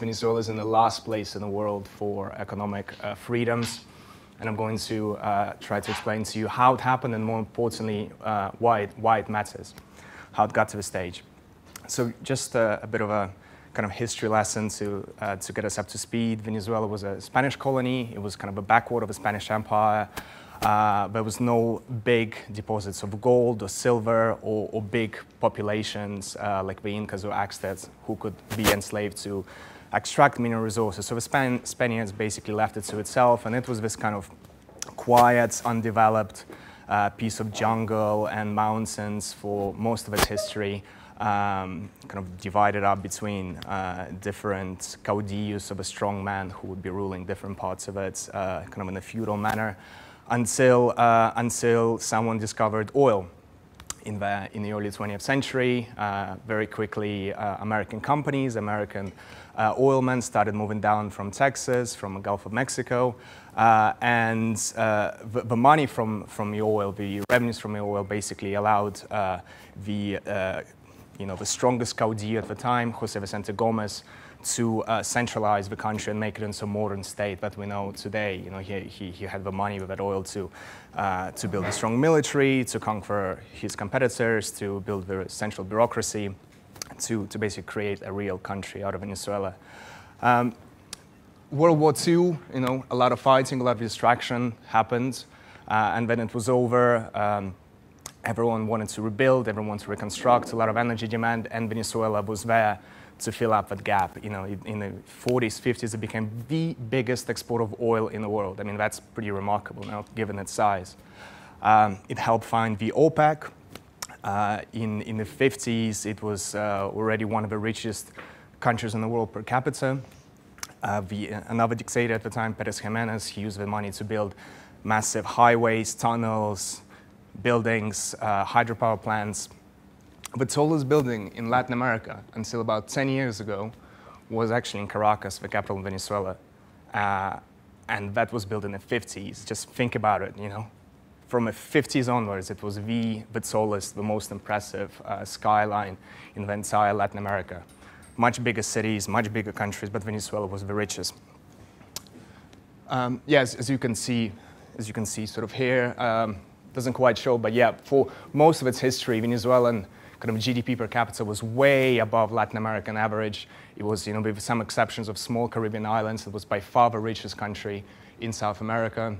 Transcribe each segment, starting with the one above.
Venezuela is in the last place in the world for economic uh, freedoms. And I'm going to uh, try to explain to you how it happened and more importantly, uh, why, it, why it matters, how it got to the stage. So just a, bit of a kind of history lesson to, uh, to get us up to speed. Venezuela was a Spanish colony. It was kind of a backward of the Spanish Empire. Uh, there was no big deposits of gold or silver or, or big populations uh, like the Incas or Aztecs who could be enslaved to extract mineral resources. So the Span Spaniards basically left it to itself, and it was this kind of quiet, undeveloped uh, piece of jungle and mountains for most of its history, um, kind of divided up between uh, different caudillos of a strong man who would be ruling different parts of it, uh, kind of in a feudal manner, until, uh, until someone discovered oil in the, in the early 20th century. Uh, very quickly, uh, American companies, American uh, oilmen started moving down from Texas, from the Gulf of Mexico. Uh, and uh, the, the, money from, from the oil, the revenues from the oil basically allowed uh, the, you know, the strongest caudillo at the time, Jose Vicente Gomez, to uh, centralize the country and make it into a modern state that we know today. You know, he, he, he had the money with that oil to, uh, to build a strong military, to conquer his competitors, to build the central bureaucracy, to, to basically create a real country out of Venezuela. Um, World War II, you know, a lot of fighting, a lot of distraction happened, uh, and when it was over, um, everyone wanted to rebuild, everyone wanted to reconstruct, a lot of energy demand, and Venezuela was there to fill up that gap. You know, in the 40s, 50s, it became the biggest exporter of oil in the world. I mean, that's pretty remarkable now, given its size. Um, it helped find the OPEC. Uh, in, in the 50s, it was uh, already one of the richest countries in the world per capita. Uh, the, another dictator at the time, Perez Jimenez, he used the money to build massive highways, tunnels, buildings, uh, hydropower plants, the tallest building in Latin America until about 10 years ago was actually in Caracas, the capital of Venezuela. Uh, and that was built in the 50s. Just think about it, you know. From the 50s onwards, it was the, tallest, the most impressive uh, skyline in the entire Latin America. Much bigger cities, much bigger countries, but Venezuela was the richest. Um, yes, as you can see, as you can see sort of here, um, doesn't quite show, but yeah, for most of its history, Venezuelan kind of GDP per capita was way above Latin American average. It was, you know, with some exceptions of small Caribbean islands, it was by far the richest country in South America.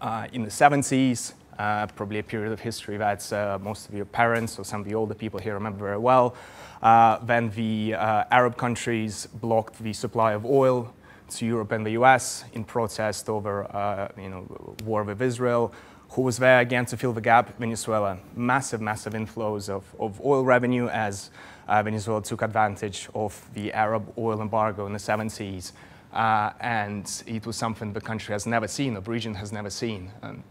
Uh, in the 70s, uh, probably a period of history that uh, most of your parents or some of the older people here remember very well. Uh, then the uh, Arab countries blocked the supply of oil to Europe and the US in protest over uh, you know, war with Israel who was there again to fill the gap, Venezuela. Massive, massive inflows of, of oil revenue as Venezuela took advantage of the Arab oil embargo in the 70s. Uh, and it was something the country has never seen, the region has never seen. Um,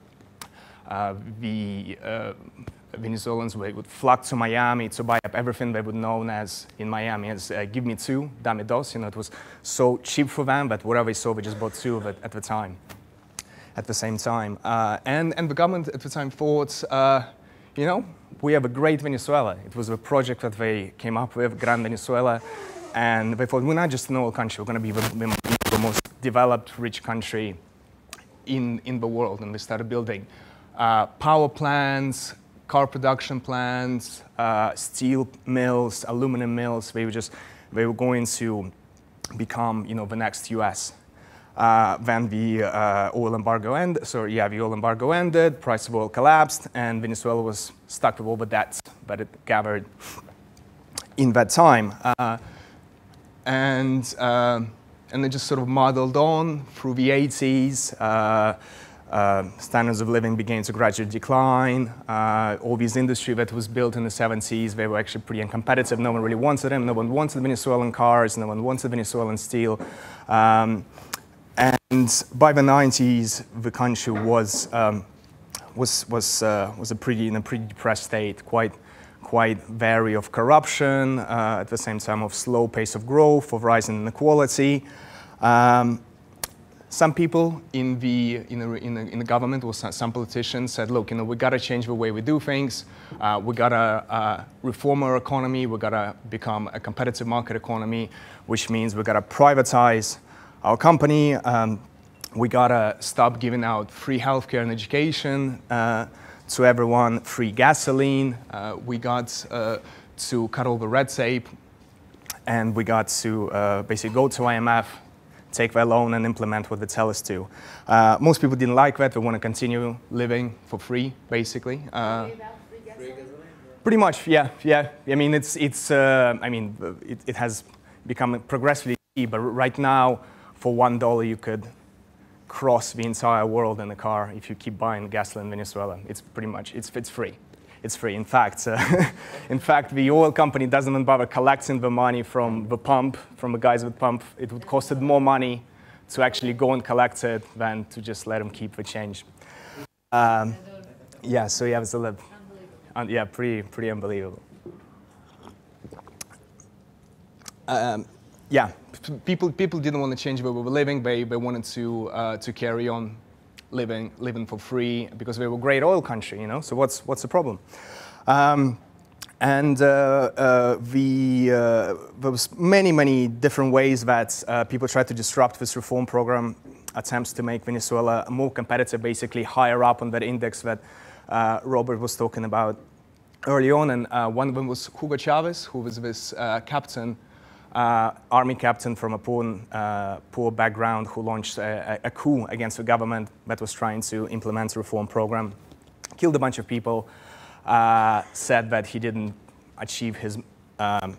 uh, the uh, Venezuelans would flock to Miami to buy up everything they would know as in Miami as uh, give me two, dame dos. You know, it was so cheap for them, that whatever they saw, they just bought two of it at the time at the same time. Uh, and, and the government at the time thought, uh, you know, we have a great Venezuela. It was a project that they came up with, Gran Venezuela, and they thought, we're not just an oil country, we're going to be the, most developed, rich country in, in the world. And they started building uh, power plants, car production plants, uh, steel mills, aluminum mills. They were just, they were going to become, you know, the next US. Uh, then the uh, oil embargo ended. So yeah, the oil embargo ended, price of oil collapsed, and Venezuela was stuck with all the debts that it gathered in that time. Uh, and, uh, and it just sort of muddled on through the 80s. Uh, uh, standards of living began to gradually decline. Uh, all these industry that was built in the 70s, they were actually pretty uncompetitive. No one really wanted them. No one wanted Venezuelan cars. No one wanted Venezuelan steel. Um, and by the 90s, the country was, um, was, was, uh, was a pretty, in a pretty depressed state, quite, quite vary of corruption, uh, at the same time of slow pace of growth, of rising inequality. Um, some people in the, in the, in the, in the government or some, politicians said, look, you know, we got to change the way we do things. Uh, we got to uh, reform our economy. We got to become a competitive market economy, which means we got to privatize our company. Um, we got to stop giving out free healthcare and education uh, to everyone, free gasoline. Uh, we got uh, to cut all the red tape. And we got to uh, basically go to IMF, take their loan and implement what they tell us to. Uh, most people didn't like that. They want to continue living for free, basically. Uh, pretty much, yeah, yeah. I mean, it's, it's uh, I mean, it, it has become progressively cheap, but right now, for one dollar, you could cross the entire world in a car if you keep buying gasoline in Venezuela. It's pretty much, it's, it's free it's free. In fact, uh, in fact, the oil company doesn't even bother collecting the money from the pump, from the guys with pump. It would cost it more money to actually go and collect it than to just let them keep the change. Um, yeah, so yeah, it's a little, yeah, pretty, pretty unbelievable. Um, yeah, people, people didn't want to change where we were living. They, they wanted to, uh, to carry on living, living for free because we were a great oil country, you know, so what's, what's the problem? Um, and uh, uh, the, uh, there was many, many different ways that uh, people tried to disrupt this reform program, attempts to make Venezuela more competitive, basically higher up on that index that uh, Robert was talking about early on. And uh, one of them was Hugo Chavez, who was this captain uh, army captain from a poor, uh, poor background who launched a, a, coup against the government that was trying to implement a reform program, killed a bunch of people, uh, said that he didn't achieve his, um,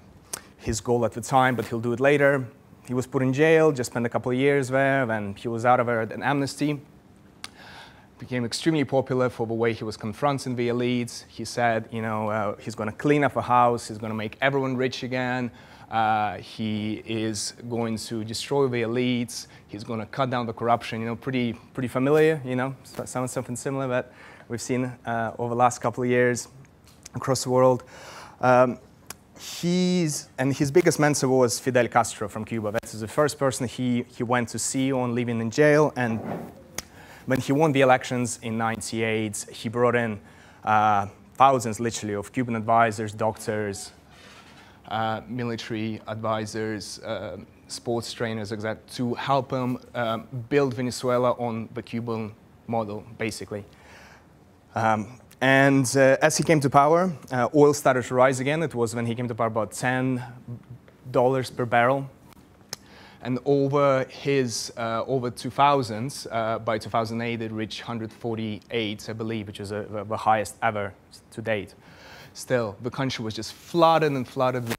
his goal at the time, but he'll do it later. He was put in jail, just spent a couple of years there, then he was out of there at an amnesty. Became extremely popular for the way he was confronting the elites. He said, you know, uh, he's going to clean up a house, he's going to make everyone rich again, uh, he is going to destroy the elites. He's going to cut down the corruption. You know, pretty pretty familiar. You know, sounds something similar that we've seen uh, over the last couple of years across the world. Um, he's and his biggest mentor was Fidel Castro from Cuba. That is the first person he he went to see on living in jail. And when he won the elections in '98, he brought in. Uh, thousands, literally, of Cuban advisors, doctors, uh, military advisors, uh, sports trainers, etc., to help him um, build Venezuela on the Cuban model, basically. Um, and uh, as he came to power, uh, oil started to rise again. It was when he came to power about $10 per barrel. And over his, uh, over 2000s, uh, by 2008, it reached 148, I believe, which is a, the highest ever to date still, the country was just flooded and flooded with,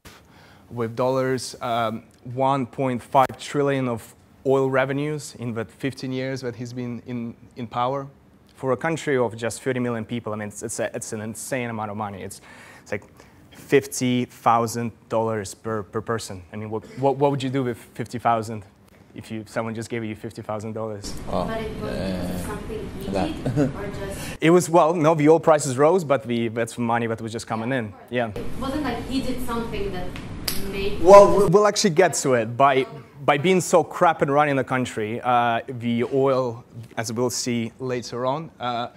with dollars, um, 1.5 trillion of oil revenues in the 15 years that he's been in, in power. For a country of just 30 million people, I mean, it's, it's, a, it's an insane amount of money. It's, it's like $50,000 per, per person. I mean, what, what, what would you do with 50,000 if you someone just gave you fifty thousand dollars. Oh, but it was uh, something he did, or just. It was well, no, the oil prices rose, but the that's money that was just coming yeah, in. Yeah. It wasn't like he did something that made. Well, we'll actually get to it by. By being so crap and running the country, uh, the oil, as we'll see later on, uh,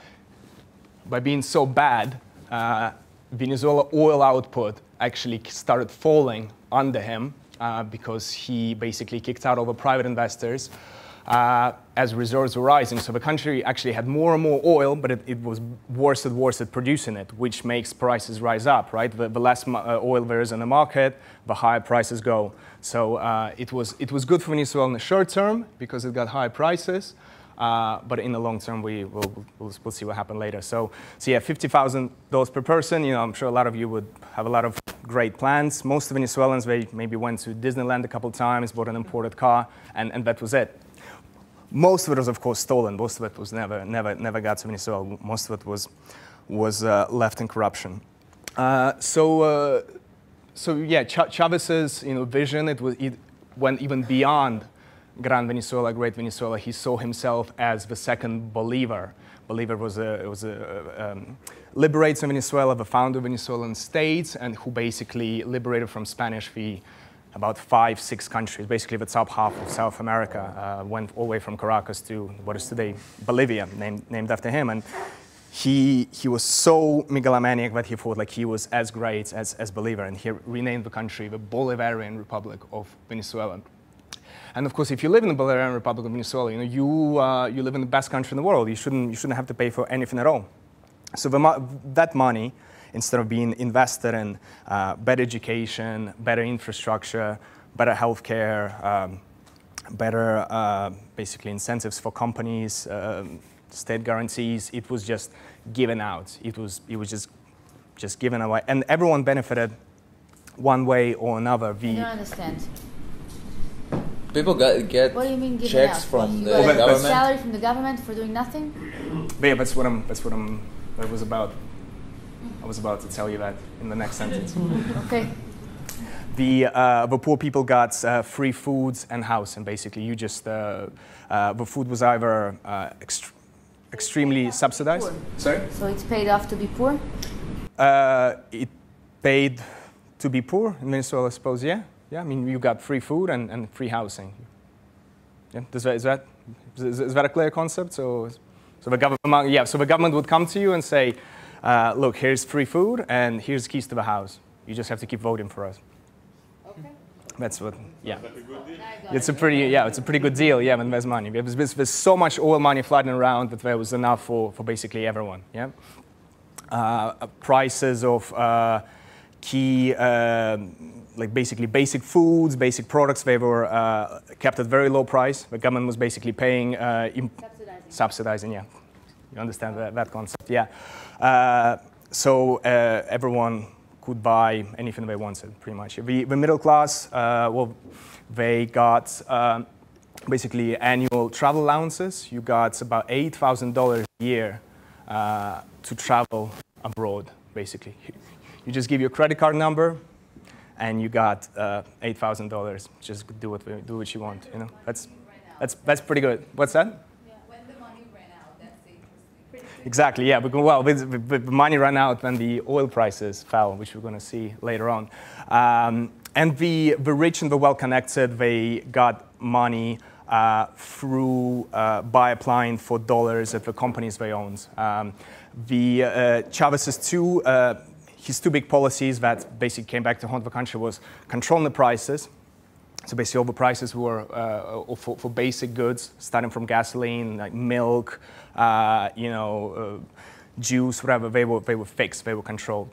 by being so bad, uh, Venezuela oil output actually started falling under him uh, because he basically kicked out all the private investors uh, as reserves were rising. So the country actually had more and more oil, but it, it was worse and worse at producing it, which makes prices rise up, right? The, the less uh, oil there is in the market, the higher prices go. So uh, it, was, it was good for Venezuela in the short term because it got high prices. Uh, but in the long term, we will we'll, we'll see what happens later. So, so yeah, $50,000 per person. You know, I'm sure a lot of you would have a lot of great plans. Most of Venezuelans, they maybe went to Disneyland a couple times, bought an imported car, and, and that was it. Most of it was, of course, stolen. Most of it was never, never, never got to Venezuela. Most of it was, was uh, left in corruption. Uh, so, uh, so yeah, Ch Chavez's you know, vision, it, was, it went even beyond Gran Venezuela, Great Venezuela, he saw himself as the second Bolivar. Bolivar was a, was a um, liberator of Venezuela, the founder of Venezuelan states, and who basically liberated from Spanish the about five, six countries. Basically, the top half of South America uh, went all the way from Caracas to what is today Bolivia, named, named after him. And he, he was so megalomaniac that he thought like he was as great as, as Bolivar, and he renamed the country the Bolivarian Republic of Venezuela. And of course, if you live in the Bolivarian Republic of Venezuela, you know you, uh, you live in the best country in the world. You shouldn't, you shouldn't have to pay for anything at all. So the, that money instead of being invested in uh, better education, better infrastructure, better healthcare, um, better uh, basically incentives for companies, uh, state guarantees. It was just given out. It was, it was just, just given away. And everyone benefited one way or another. The, I don't understand. People get, get what do you mean checks out? from you the got government. salary from the government for doing nothing? But yeah, that's what I'm. That's what I'm. That was about. I was about to tell you that in the next sentence. okay. The, uh, the poor people got uh, free foods and house, and basically. You just, uh, uh the food was either uh, ext extremely subsidized. Sorry? So it's paid off to be poor? Uh, it paid to be poor in Venezuela, I suppose, yeah. Yeah, I mean, you got free food and, and free housing. Yeah, Does that, is, that, is, is that a clear concept? So, so, the government, yeah, so the government would come to you and say, uh, look, here's free food and here's keys to the house. You just have to keep voting for us. Okay. That's what, yeah. It's a pretty, yeah, it's a pretty good deal, yeah, when there's money. There's, there's, there's so much oil money flooding around that there was enough for, for basically everyone, yeah. Uh, prices of uh, key, uh, like basically basic foods, basic products, they were uh, kept at very low price. The government was basically paying, uh, subsidizing. subsidizing, yeah. You understand that, that concept, yeah. Uh, so uh, everyone could buy anything they wanted, pretty much. The, the middle class, uh, well, they got um, basically annual travel allowances. You got about $8,000 a year uh, to travel abroad, basically. You just give your credit card number, and you got uh, $8,000. Just do what, do what you want, you know? That's, that's, that's pretty good. What's that? Yeah, when the money ran out. Exactly, yeah. Well, with, with money ran out when the oil prices fell, which we're going to see later on. Um, and the, the rich and the well-connected, they got money uh, through uh, by applying for dollars at the companies they owned. Um, the uh, Chavez's two, uh, his two big policies that basically came back to haunt the country was controlling the prices, so basically, all the prices were uh, for, for, basic goods, starting from gasoline, like milk, uh, you know, uh, juice, whatever. They were they were fixed. They were controlled.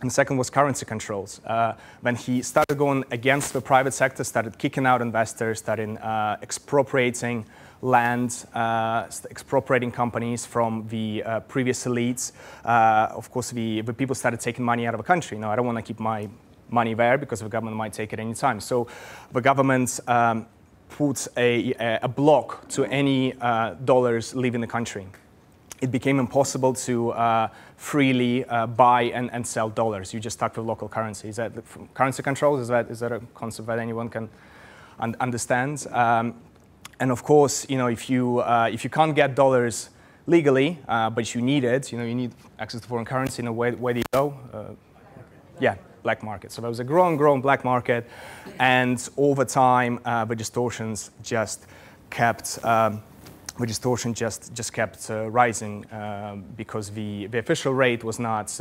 And the second was currency controls. Uh, when he started going against the private sector, started kicking out investors, started uh, expropriating land, uh, expropriating companies from the previous elites. of course, the, the people started taking money out of the country. No, I don't want to keep my money there because the government might take it any time. So the government um, puts a, a, block to any uh, dollars leaving the country. It became impossible to uh, freely uh, buy and, and, sell dollars. You just stuck with local currency. Is that currency controls? Is that, is that a concept that anyone can un understand? Um, and of course, you know, if you, uh, if you can't get dollars legally, uh, but you need it, you know, you need access to foreign currency, you know, where, where do you go? Uh, yeah, black market. So there was a growing, growing black market, and over time, uh, the distortions just kept. Um, the distortion just, just kept uh, rising uh, because the, the official rate was not,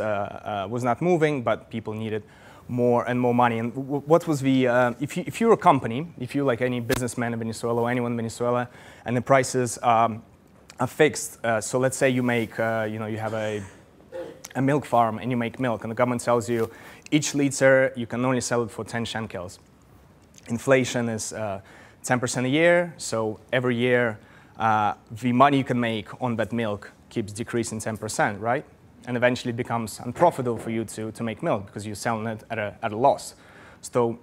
was not moving, but people needed more and more money. And what was the, uh, if, you, if you're a company, if you're like any businessman in Venezuela or anyone in Venezuela, and the prices um, are fixed, uh, so let's say you make, you know, you have a, a milk farm and you make milk, and the government tells you each liter, you can only sell it for 10 shekels. Inflation is uh, 10% a year, so every year uh, the money you can make on that milk keeps decreasing 10%, right? And eventually it becomes unprofitable for you to, to make milk because you're selling it at a, at a loss. So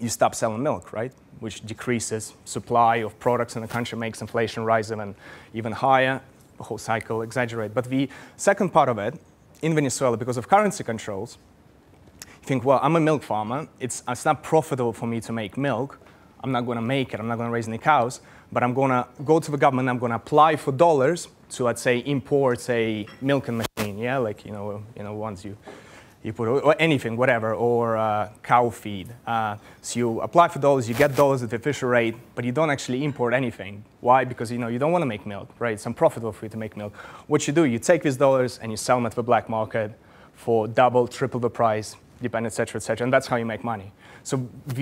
you stop selling milk, right? Which decreases supply of products in the country, makes inflation rise even, even higher. The whole cycle exaggerate. But the second part of it, in Venezuela, because of currency controls, you think, well, I'm a milk farmer. It's, it's not profitable for me to make milk. I'm not going to make it. I'm not going to raise any cows. But I'm going to go to the government. I'm going to apply for dollars to, let's say, import a milking machine. Yeah, like you know, you know, ones you You put or anything, whatever, or uh, cow feed. Uh, so you apply for dollars, you get dollars at the official rate, but you don't actually import anything. Why? Because you know you don't want to make milk, right? It's unprofitable for you to make milk. What you do, you take these dollars and you sell them at the black market for double, triple the price, depending, et cetera, et cetera, and that's how you make money. So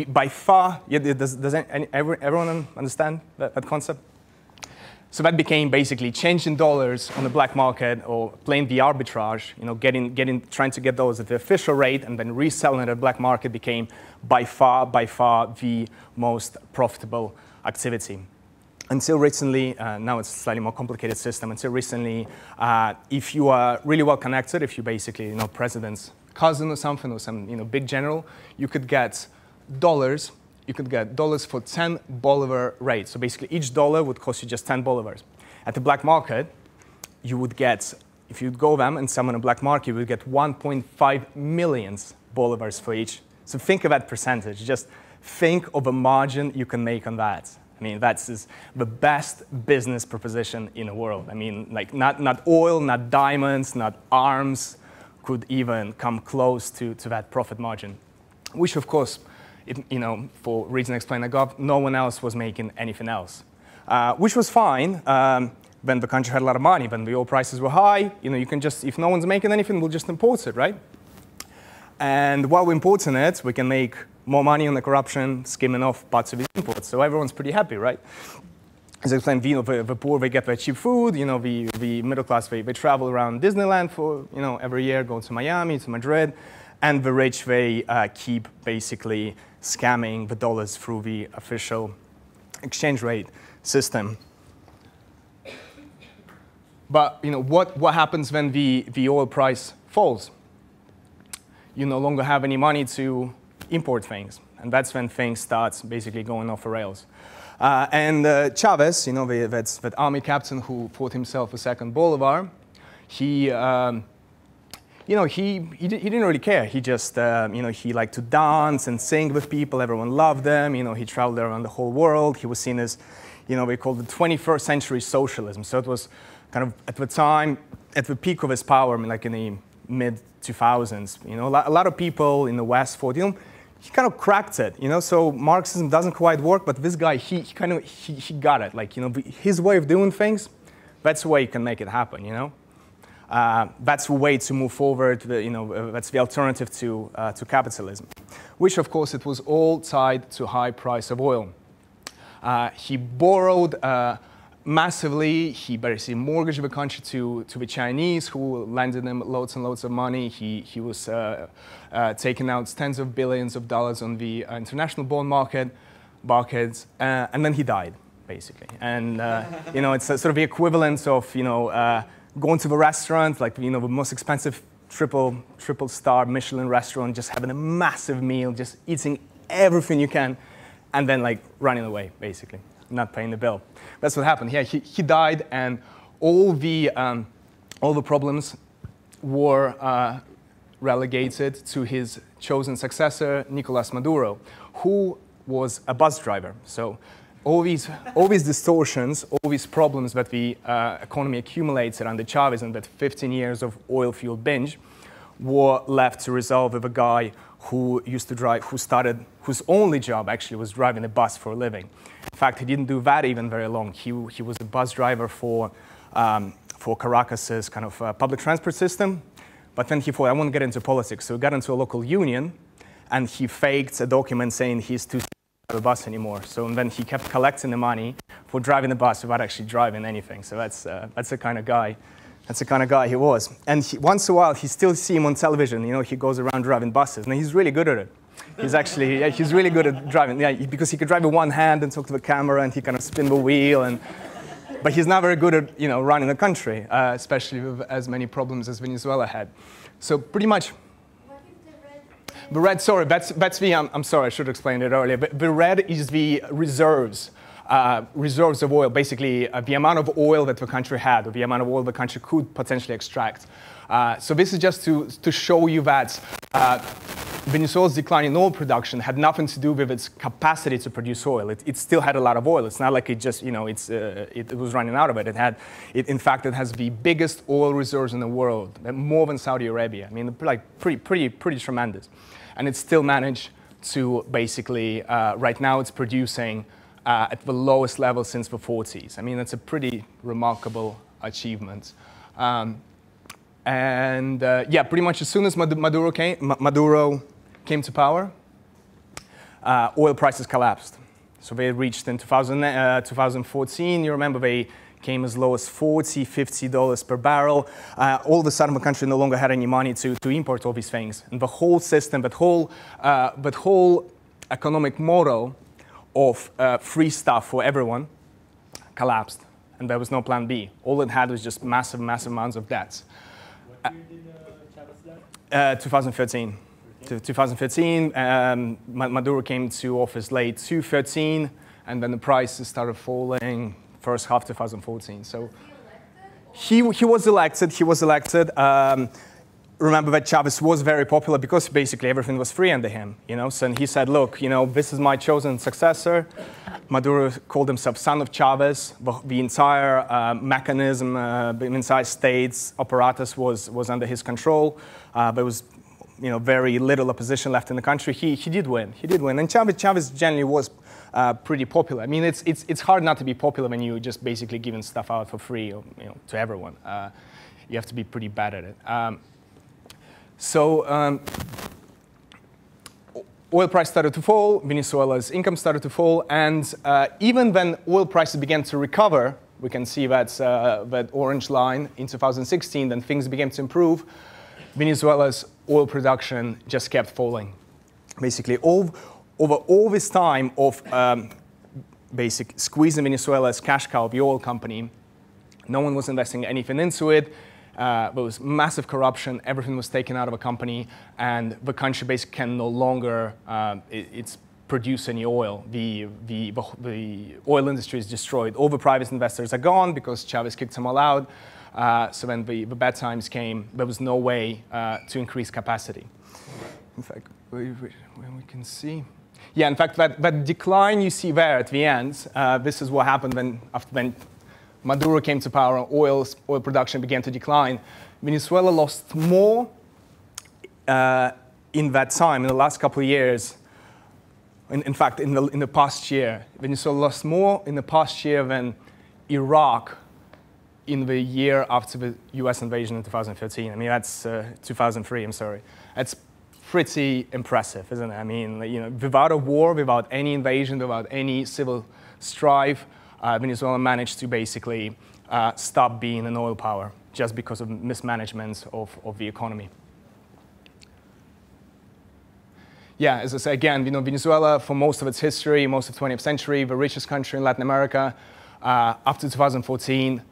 by far, yeah, does, does any, everyone understand that, that concept? So that became basically changing dollars on the black market or playing the arbitrage, you know, getting, getting, trying to get those at the official rate and then reselling at the black market became by far, by far the most profitable activity. Until recently, uh, now it's a slightly more complicated system, until recently, uh, if you are really well connected, if you basically, you know, president's cousin or something or some, you know, big general, you could get dollars you could get dollars for 10 bolivar rate. So basically, each dollar would cost you just 10 bolivars. At the black market, you would get, if you'd go them and on a black market, you would get 1.5 millions bolivars for each. So think of that percentage. Just think of a margin you can make on that. I mean, that's the best business proposition in the world. I mean, like not, not oil, not diamonds, not arms could even come close to, to that profit margin, which of course it, you know, for reasons explained above, no one else was making anything else, uh, which was fine. Um, when the country had a lot of money, when the oil prices were high, you know, you can just, if no one's making anything, we'll just import it, right? And while we're importing it, we can make more money on the corruption, skimming off parts of the imports. So everyone's pretty happy, right? As I explained, you know, the, the, poor, they get their cheap food. You know, the, the middle class, they, they travel around Disneyland for, you know, every year, go to Miami, to Madrid. And the rich, they uh, keep basically scamming the dollars through the official exchange rate system. But you know, what, what happens when the, the oil price falls? You no longer have any money to import things. And that's when things start basically going off the rails. Uh, and uh, Chavez, you know, the, that's that army captain who fought himself a second Bolivar, he um, you know, he, he, he, didn't really care. He just, uh, you know, he liked to dance and sing with people. Everyone loved him. You know, he traveled around the whole world. He was seen as, you know, we called the 21st century socialism. So it was kind of at the time, at the peak of his power, I mean, like in the mid 2000s. You know, a lot of people in the West thought, you know, he kind of cracked it, you know. So Marxism doesn't quite work, but this guy, he, he kind of he, he got it. Like, you know, his way of doing things, that's the way you can make it happen, you know. Uh, that's the way to move forward. The, you know, uh, that's the alternative to, uh, to capitalism, which of course it was all tied to high price of oil. Uh, he borrowed uh, massively. He basically mortgaged the country to, to the Chinese, who lended him loads and loads of money. He, he was uh, uh taking out tens of billions of dollars on the uh, international bond market, markets, uh, and then he died, basically. And you know, it's sort of the equivalent of you know going to the restaurant, like you know, the most expensive triple triple star Michelin restaurant, just having a massive meal, just eating everything you can, and then like running away, basically, not paying the bill. That's what happened. Yeah, he, he died, and all the um, all the problems were uh, relegated to his chosen successor, Nicolas Maduro, who was a bus driver. So all these, all these distortions, all these problems that the uh, economy accumulated under Chavez and that 15 years of oil-fueled binge were left to resolve with a guy who used to drive, who started, whose only job actually was driving a bus for a living. In fact, he didn't do that even very long. He, he was a bus driver for, um, for Caracas's kind of uh, public transport system. But then he thought, I want to get into politics. So he got into a local union and he faked a document saying he's too the bus anymore. So then he kept collecting the money for driving the bus without actually driving anything. So that's, uh, that's the kind of guy. That's the kind of guy he was. And he, once in a while, he still see him on television. You know, he goes around driving buses, and he's really good at it. He's actually, yeah, he's really good at driving. Yeah, because he could drive with one hand and talk to the camera, and he kind of spin the wheel. And, but he's not very good at, you know, running the country, uh, especially with as many problems as Venezuela had. So pretty much the red, sorry, that's, that's the, I'm, I'm sorry, I should have explained it earlier, but the red is the reserves. Uh, reserves of oil, basically uh, the amount of oil that the country had, or the amount of oil the country could potentially extract. Uh, so this is just to, to show you that uh, Venezuela's decline in oil production had nothing to do with its capacity to produce oil. It, it still had a lot of oil. It's not like it just, you know, it's, uh, it, it, was running out of it. It had, it, in fact, it has the biggest oil reserves in the world, more than Saudi Arabia. I mean, like pretty, pretty, pretty tremendous. And it still managed to basically, uh, right now it's producing uh, at the lowest level since the 40s. I mean, that's a pretty remarkable achievement. Um, and uh, yeah, pretty much as soon as Maduro came, Maduro came to power, uh, oil prices collapsed. So they reached in 2000, uh, 2014, you remember they came as low as 40, 50 dollars per barrel. Uh, all of a sudden, the country no longer had any money to, to import all these things. And the whole system, that whole, uh, that whole economic model of uh, free stuff for everyone collapsed. And there was no plan B. All it had was just massive, massive amounts of debts. What year did Chavez die? 2013 to 2015. Um, Maduro came to office late 2013, and then the prices started falling first half 2014. So he, he was elected. He was elected. Um, remember that Chavez was very popular because basically everything was free under him. You know, so he said, "Look, you know, this is my chosen successor." Maduro called himself son of Chavez. The, the entire uh, mechanism, uh, the entire state's apparatus was was under his control. Uh, there was you know, very little opposition left in the country, he, he did win. He did win. And Chavez, Chavez generally was uh, pretty popular. I mean, it's, it's, it's hard not to be popular when you're just basically giving stuff out for free or, you know, to everyone. Uh, you have to be pretty bad at it. Um, so um, oil price started to fall, Venezuela's income started to fall, and uh, even when oil prices began to recover, we can see that, uh, that orange line in 2016, then things began to improve. Venezuela's oil production just kept falling. Basically, all, over all this time of um, basic squeezing Venezuela's cash cow, the oil company, no one was investing anything into it. Uh, there was massive corruption. Everything was taken out of a company, and the country basically can no longer uh, it, it's produce any oil. The, the, the oil industry is destroyed. All the private investors are gone because Chavez kicked them all out. Uh, so when the, the, bad times came, there was no way uh, to increase capacity. In fact, when we can see. Yeah, in fact, that, that decline you see there at the end, uh, this is what happened when, after when Maduro came to power, oil, oil production began to decline. Venezuela lost more uh, in that time, in the last couple of years. In, in fact, in the, in the past year, Venezuela lost more in the past year than Iraq in the year after the US invasion in 2013. I mean, that's uh, 2003, I'm sorry. That's pretty impressive, isn't it? I mean, you know, without a war, without any invasion, without any civil strife, uh, Venezuela managed to basically uh, stop being an oil power just because of mismanagement of, of the economy. Yeah, as I say again, you know, Venezuela, for most of its history, most of the 20th century, the richest country in Latin America, uh, after 2014,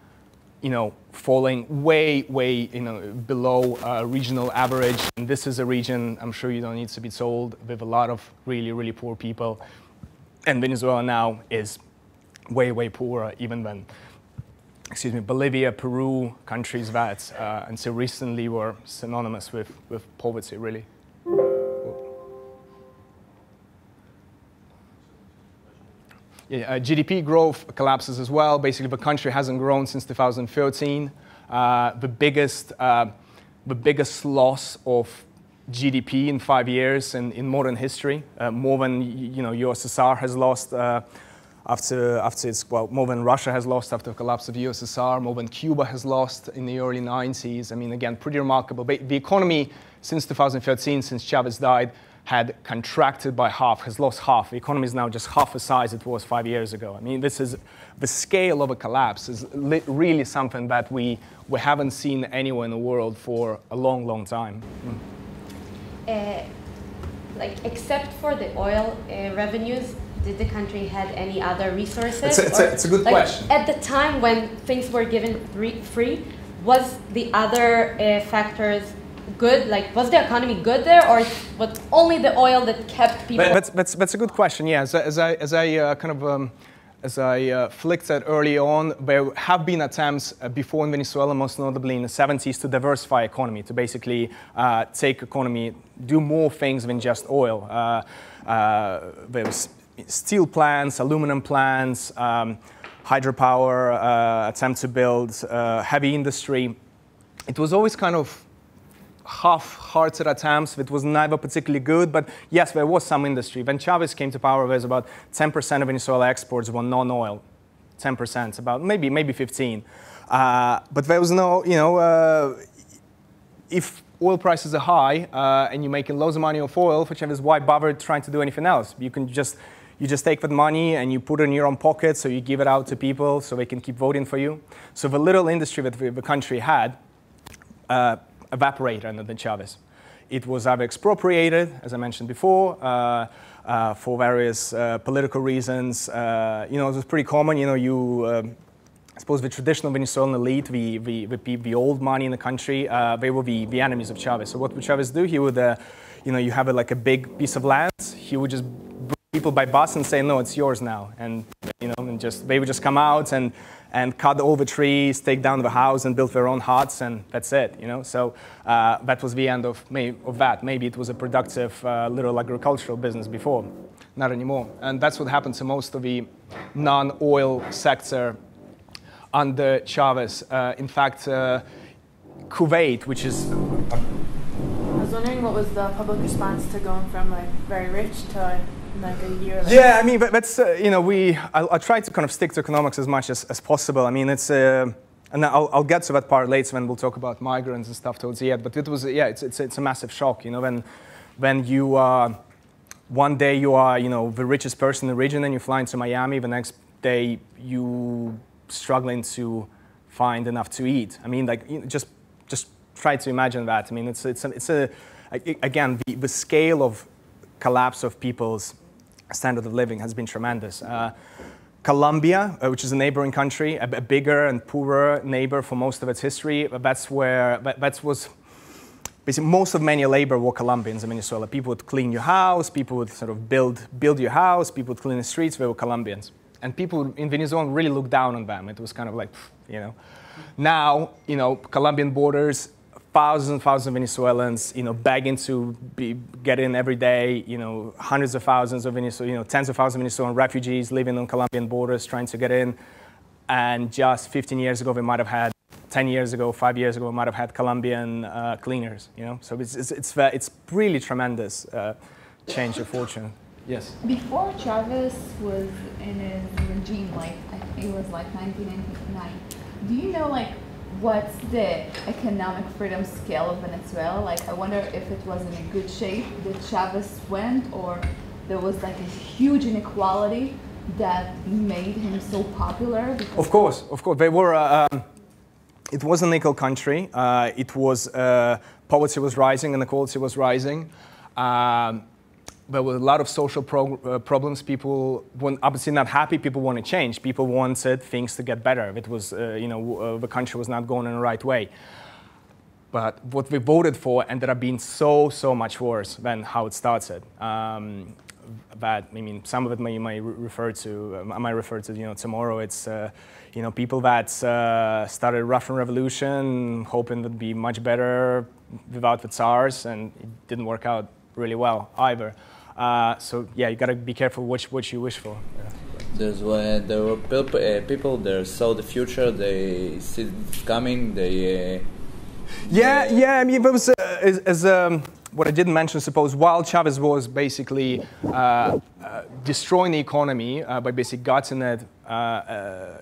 you know, falling way, way, you know, below uh, regional average. And this is a region, I'm sure you don't need to be told, with a lot of really, really poor people. And Venezuela now is way, way poorer, even than, excuse me, Bolivia, Peru, countries that uh, until recently were synonymous with, with poverty, really. uh, GDP growth collapses as well. Basically, the country hasn't grown since 2013. Uh, the biggest, uh, the biggest loss of GDP in five years in, in modern history, uh, more than you know USSR has lost uh, after after its well, more than Russia has lost after the collapse of the USSR, more than Cuba has lost in the early 90s. I mean, again, pretty remarkable. But the economy since 2013, since Chavez died, had contracted by half, has lost half. The economy is now just half the size it was five years ago. I mean, this is the scale of a collapse is really something that we, we haven't seen anywhere in the world for a long, long time. Mm. Uh, like, except for the oil uh, revenues, did the country had any other resources? It's a, it's a, it's a good like, question. At the time when things were given free, was the other uh, factors good? Like, was the economy good there, or was only the oil that kept people? But, that's, that's, that's a good question. Yeah, as, as I, as I uh, kind of um, as I uh, flicked at early on, there have been attempts uh, before in Venezuela, most notably in the 70s, to diversify economy, to basically uh, take economy, do more things than just oil. Uh, uh, there was steel plants, aluminum plants, um, hydropower, uh, attempt to build heavy industry. It was always kind of half-hearted attempts. It was never particularly good, but yes, there was some industry. When Chavez came to power, there was about 10% of Venezuela exports were non-oil. 10%, about maybe maybe 15. Uh, but there was no, you know, uh, if oil prices are high uh, and you're making loads of money off oil, for Chavez, why bother trying to do anything else? You can just you just take that money and you put it in your own pocket, so you give it out to people so they can keep voting for you. So the little industry that the country had, uh, evaporated under the Chavez. It was either expropriated, as I mentioned before, uh, uh, for various uh, political reasons. Uh, you know, it was pretty common. You know, you, um, I suppose, the traditional Venezuelan elite, the, the, the, the old money in the country, uh, they were the, the enemies of Chavez. So what would Chavez do? He would, uh, you know, you have a, like a big piece of land. He would just people by bus and say, no, it's yours now. And, you know, and just, they would just come out and and cut all the trees, take down the house, and build their own huts, and that's it. You know, so uh, that was the end of, may, of that. Maybe it was a productive uh, little agricultural business before, not anymore. And that's what happened to most of the non-oil sector under Chavez. Uh, in fact, uh, Kuwait, which is I was wondering what was the public response to going from like very rich to like a year. Yeah, I mean, that's uh, you know, we I, I try to kind of stick to economics as much as, as possible. I mean, it's. Uh, and I'll, I'll get to that part later when we'll talk about migrants and stuff towards the end. But it was, yeah, it's, it's, it's a massive shock, you know, when, when you, uh, one day you are, you know, the richest person in the region and you fly into Miami, the next day you struggling to find enough to eat. I mean, like, you know, just, just try to imagine that. I mean, it's, it's, a, it's a, again, the, the scale of collapse of people's standard of living has been tremendous. Uh, Colombia, uh, which is a neighboring country, a, bigger and poorer neighbor for most of its history, that's where that, that was basically most of manual labor were Colombians in Venezuela. People would clean your house, people would sort of build build your house, people would clean the streets. They were Colombians, and people in Venezuela really looked down on them. It was kind of like, you know. Now, you know, Colombian borders thousands and thousands of Venezuelans, you know, begging to be, get in every day, you know, hundreds of thousands of Venezuelan, you know, tens of thousands of Venezuelan refugees living on Colombian borders trying to get in. And just 15 years ago, we might have had, 10 years ago, five years ago, we might have had Colombian uh, cleaners, you know. So it's, it's, it's, it's really tremendous uh, change of fortune. Yes? Before Chavez was in his regime, like, it was like 1999, do you know, like, what's the economic freedom scale of Venezuela? Like, I wonder if it was in a good shape that Chavez went, or there was like a huge inequality that made him so popular. Of course, of course, they were. Uh, um, it was an equal country. Uh, it was uh, poverty was rising, and inequality was rising. Um, there were a lot of social uh, problems. People were obviously not happy. People want to change. People wanted things to get better. It was, uh, you know, uh, the country was not going in the right way. But what we voted for ended up being so, so much worse than how it started. Um, that I mean, some of it may, refer to, um, I might refer to, you know, tomorrow. It's, uh, you know, people that uh, started Russian Revolution, hoping it would be much better without the Tsars, and it didn't work out really well either. Uh, so yeah, you gotta be careful which what you wish for. Yeah. There's when there were people, uh, people there saw the future. They see it's coming. They. Uh, yeah, yeah. I mean, there was uh, as, as um, what I didn't mention. Suppose while Chavez was basically uh, uh, destroying the economy by basically gutting it,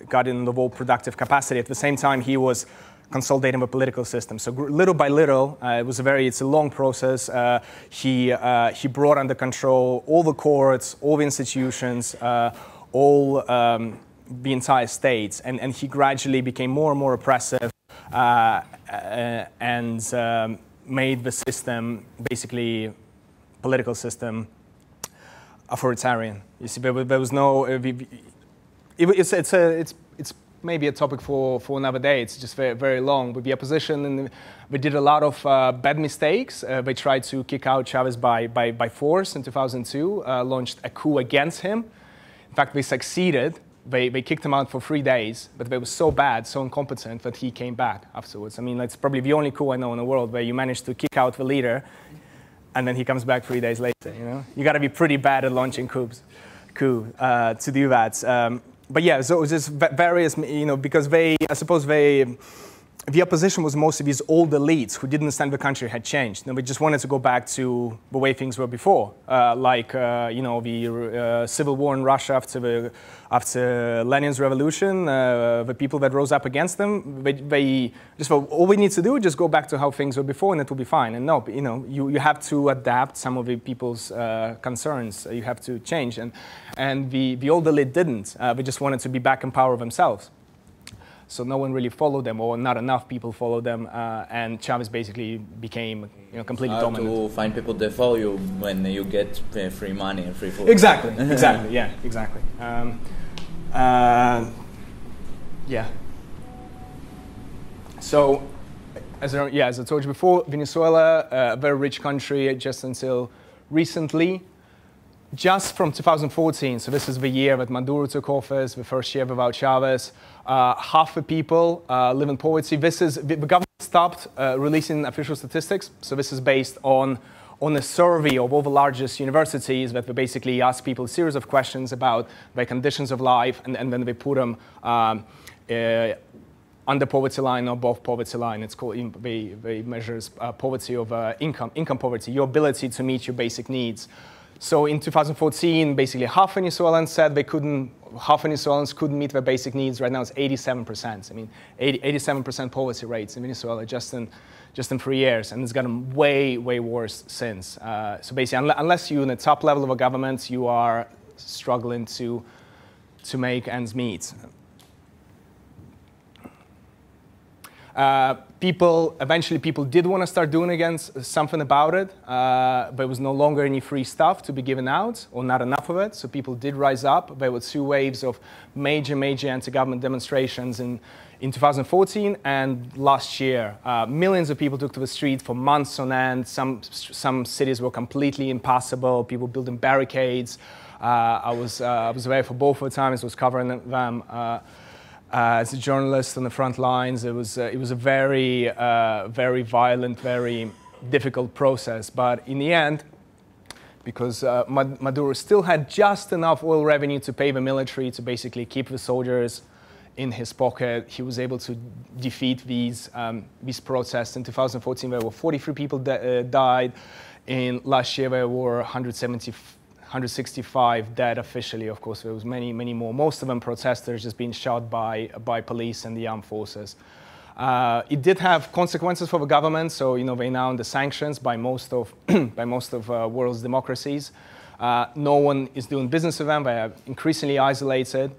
gutting the whole productive capacity. At the same time, he was consolidating the political system. So little by little, uh, it was a very, it's a long process. Uh, he, uh, he brought under control all the courts, all the institutions, uh, all um, the entire states, and, and he gradually became more and more oppressive uh, and um, made the system, basically, political system, authoritarian. You see, there, there was no, it, it's, it's, a, it's maybe a topic for, for another day. It's just very, very long. With the opposition, and we did a lot of uh, bad mistakes. Uh, they tried to kick out Chavez by, by, by force in 2002, uh, launched a coup against him. In fact, they succeeded they, they kicked him out for three days, but they were so bad, so incompetent that he came back afterwards. I mean, that's probably the only coup I know in the world where you manage to kick out the leader, and then he comes back three days later. You know, you got to be pretty bad at launching coups, coup uh, to do that. Um, but yeah, so it was just various, you know, because they, I suppose they the opposition was mostly these old elites who didn't understand the country had changed. And we just wanted to go back to the way things were before, uh, like uh, you know the uh, civil war in Russia after the after Lenin's revolution. Uh, the people that rose up against them, they, they just thought all we need to do is just go back to how things were before, and it will be fine. And no, you know you, you have to adapt some of the people's uh, concerns. You have to change, and and the the old elite didn't. Uh, they just wanted to be back in power themselves so no one really followed them, or not enough people followed them, uh, and Chavez basically became you know, completely How dominant. to find people that follow you when you get uh, free money and free food. Exactly, exactly, yeah, exactly. Um, uh, yeah. So, as I, yeah, as I told you before, Venezuela, uh, a very rich country just until recently. Just from 2014, so this is the year that Maduro took office, the first year without Chavez, uh, half the people uh, live in poverty. This is, the government stopped uh, releasing official statistics, so this is based on on a survey of all the largest universities that basically ask people a series of questions about their conditions of life, and, and then they put them um, uh, under poverty line or above poverty line. It's called, they, they measures uh, poverty of income, income poverty, your ability to meet your basic needs. So in 2014, basically half Venezuelans said they couldn't, half Venezuelans couldn't meet their basic needs. Right now it's 87%. I mean, 87% poverty rates in Venezuela just in, just in three years, and it's gotten way, way worse since. Uh, so basically, un- unless you're in the top level of a government, you are struggling to, to make ends meet. Uh, people eventually people did want to start doing again something about it uh, but there was no longer any free stuff to be given out or not enough of it. So people did rise up there were two waves of major major anti-government demonstrations in, in 2014 and last year. Uh, millions of people took to the street for months on end. Some, some cities were completely impassable people building barricades. Uh, I, was, uh, I was there for both of the times was covering them uh, as a journalist on the front lines, it was, uh, it was a very, uh, very violent, very difficult process. But in the end, because uh, Maduro still had just enough oil revenue to pay the military to basically keep the soldiers in his pocket, he was able to defeat these, um, these protests. In 2014, there were 43 people that uh, died. In last year, there were 170 165 dead officially. Of course, there was many, many more. Most of them protesters just being shot by, by police and the armed forces. Uh, it did have consequences for the government, so you know they now under sanctions by most of by most of uh, world's democracies. Uh, no one is doing business with them. They are increasingly isolated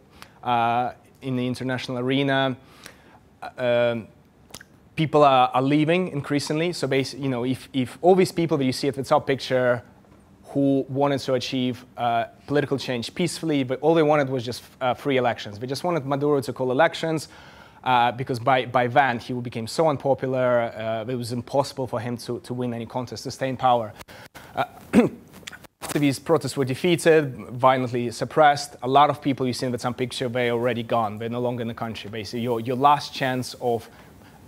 uh, in the international arena. Uh, um, people are, are, leaving increasingly. So basically, you know, if, if all these people that you see at the top picture who wanted to achieve uh, political change peacefully, but all they wanted was just uh, free elections. They just wanted Maduro to call elections uh, because by, by then he became so unpopular, uh, it was impossible for him to, to win any contest, to stay in power. Uh, after these protests were defeated, violently suppressed, a lot of people you see in the top picture, they're already gone. They're no longer in the country. Basically, your, your last chance of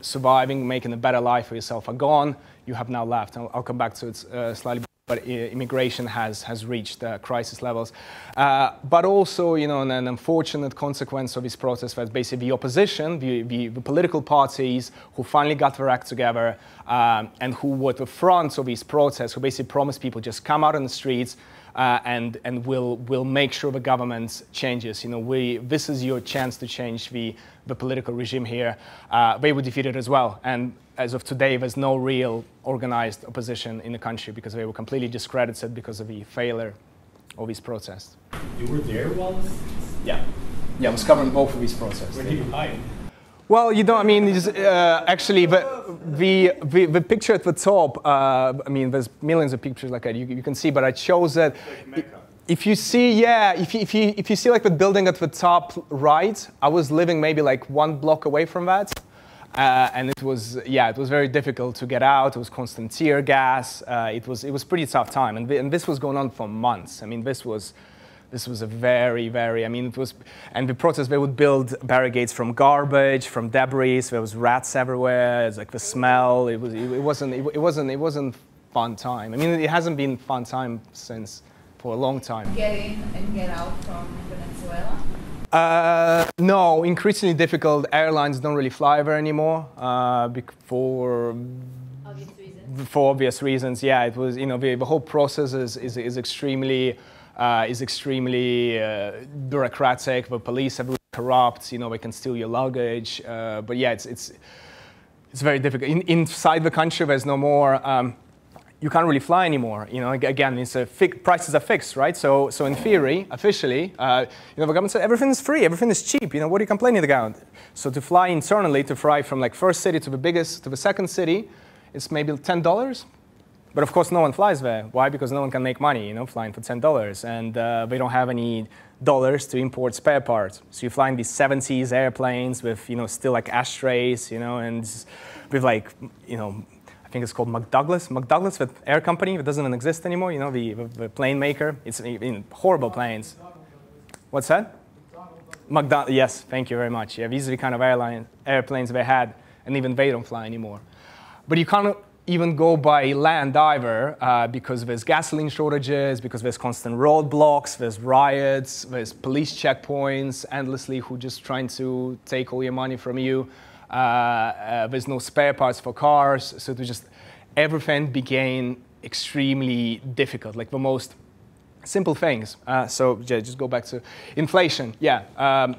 surviving, making a better life for yourself are gone. You have now left. I'll, I'll come back to it uh, slightly but immigration has, has reached uh, crisis levels. Uh, but also, you know, an, an, unfortunate consequence of this process was basically the opposition, the, the, the political parties who finally got their act together um, and who were at the front of these protests, who basically promised people just come out on the streets, uh, and and we'll we'll make sure the government changes. You know, we this is your chance to change the the political regime here. Uh, they were defeated as well, and as of today, there's no real organized opposition in the country because they were completely discredited because of the failure of these protests. You were there while this? Yeah, yeah, I was covering both of these protests. Where did you hide? Well, you know, I mean, uh, actually, the, the, the, the, picture at the top, uh, I mean, there's millions of pictures like that you, you can see, but I chose that. Like if you see, yeah, if you, if, you, if you see like the building at the top right, I was living maybe like one block away from that. Uh, and it was, yeah, it was very difficult to get out. It was constant tear gas. Uh, it, was, it was pretty tough time. And, and this was going on for months. I mean, this was, This was a very, very, I mean, it was, and the protest, they would build barricades from garbage, from debris. There was rats everywhere. It's like the smell. It was, it, wasn't, it, it wasn't, it wasn't fun time. I mean, it hasn't been fun time since for a long time. Get in and get out from Venezuela? Uh, no, increasingly difficult. Airlines don't really fly there anymore uh, for Obvious for obvious reasons. Yeah, it was you know the, the whole process is is, is extremely uh, is extremely uh, bureaucratic. The police are corrupt. You know they can steal your luggage. Uh, but yeah, it's it's it's very difficult. In, inside the country, there's no more. Um, you can't really fly anymore. You know, again, it's a prices are fixed, right? So, so in theory, officially, uh, you know, the government said everything is free, everything is cheap. You know, what are you complaining about? So to fly internally, to fly from like first city to the biggest to the second city, it's maybe ten dollars. But of course, no one flies there. Why? Because no one can make money, you know, flying for ten dollars, and uh, they don't have any dollars to import spare parts. So you fly in these 70s airplanes with, you know, still like ashtrays, you know, and with like, you know, think it's called McDouglas. McDouglas, the air company that doesn't even exist anymore. You know, the, the, the plane maker. It's in horrible planes. What's that? McDonald. Yes, thank you very much. Yeah, these are the kind of airline airplanes they had, and even they don't fly anymore. But you can't even go by land either uh, because there's gasoline shortages, because there's constant roadblocks, there's riots, there's police checkpoints endlessly who just trying to take all your money from you. Uh, uh, there's no spare parts for cars, so was just everything became extremely difficult. Like the most simple things. Uh, so yeah, just go back to inflation. Yeah, um,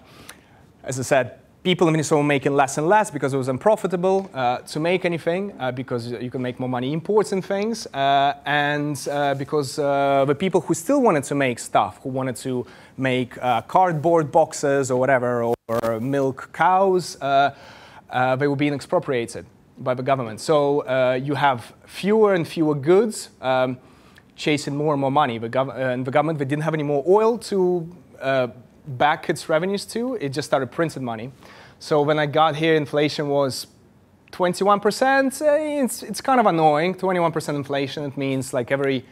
as I said, people in Minnesota were making less and less because it was unprofitable uh, to make anything uh, because you can make more money importing things, uh, and because the people who still wanted to make stuff, who wanted to make cardboard boxes or whatever, or milk cows, uh, they were being expropriated by the government. So uh, you have fewer and fewer goods. Um, chasing more and more money. The gov- uh, and the government, they didn't have any more oil to uh, back its revenues to. It just started printing money. So when I got here, inflation was 21%. Uh, it's, it's kind of annoying. 21% inflation, it means like every,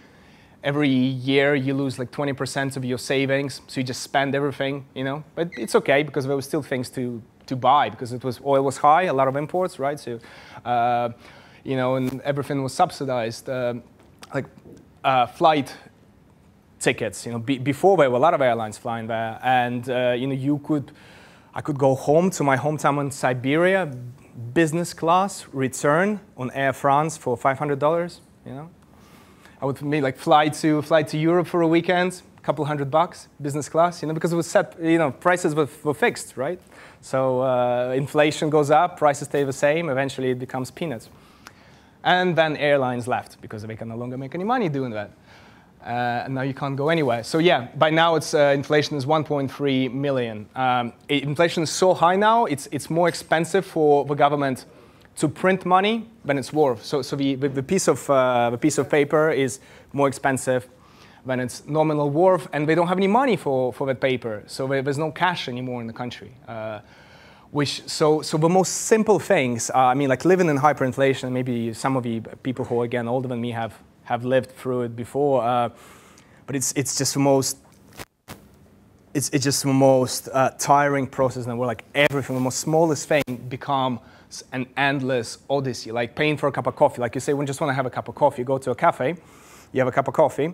every year you lose like 20% of your savings. So you just spend everything, you know. But it's okay because there were still things to, to buy because it was, oil was high, a lot of imports, right? So, uh, you know, and everything was subsidized. Um like uh, flight tickets. You know, be, before there were a lot of airlines flying there, and uh, you know, you could, I could go home to my hometown in Siberia, business class, return on Air France for five hundred dollars. You know, I would maybe like fly to fly to Europe for a weekend, couple hundred bucks, business class. You know, because it was set. You know, prices were, were fixed, right? So uh, inflation goes up, prices stay the same. Eventually, it becomes peanuts. And then airlines left because they can no longer make any money doing that. Uh, and now you can't go anywhere. So yeah, by now it's uh, inflation is 1.3 million. Um, inflation is so high now; it's it's more expensive for the government to print money than it's worth. So so the, the piece of uh, the piece of paper is more expensive than its nominal worth, and they don't have any money for for that paper. So there's no cash anymore in the country. Uh, which so so the most simple things i mean like living in hyperinflation maybe some of you people who are again older than me have have lived through it before uh, but it's it's just the most it's, it's just the most uh, tiring process the world like everything the most smallest thing becomes an endless odyssey like paying for a cup of coffee like you say when you just want to have a cup of coffee you go to a cafe you have a cup of coffee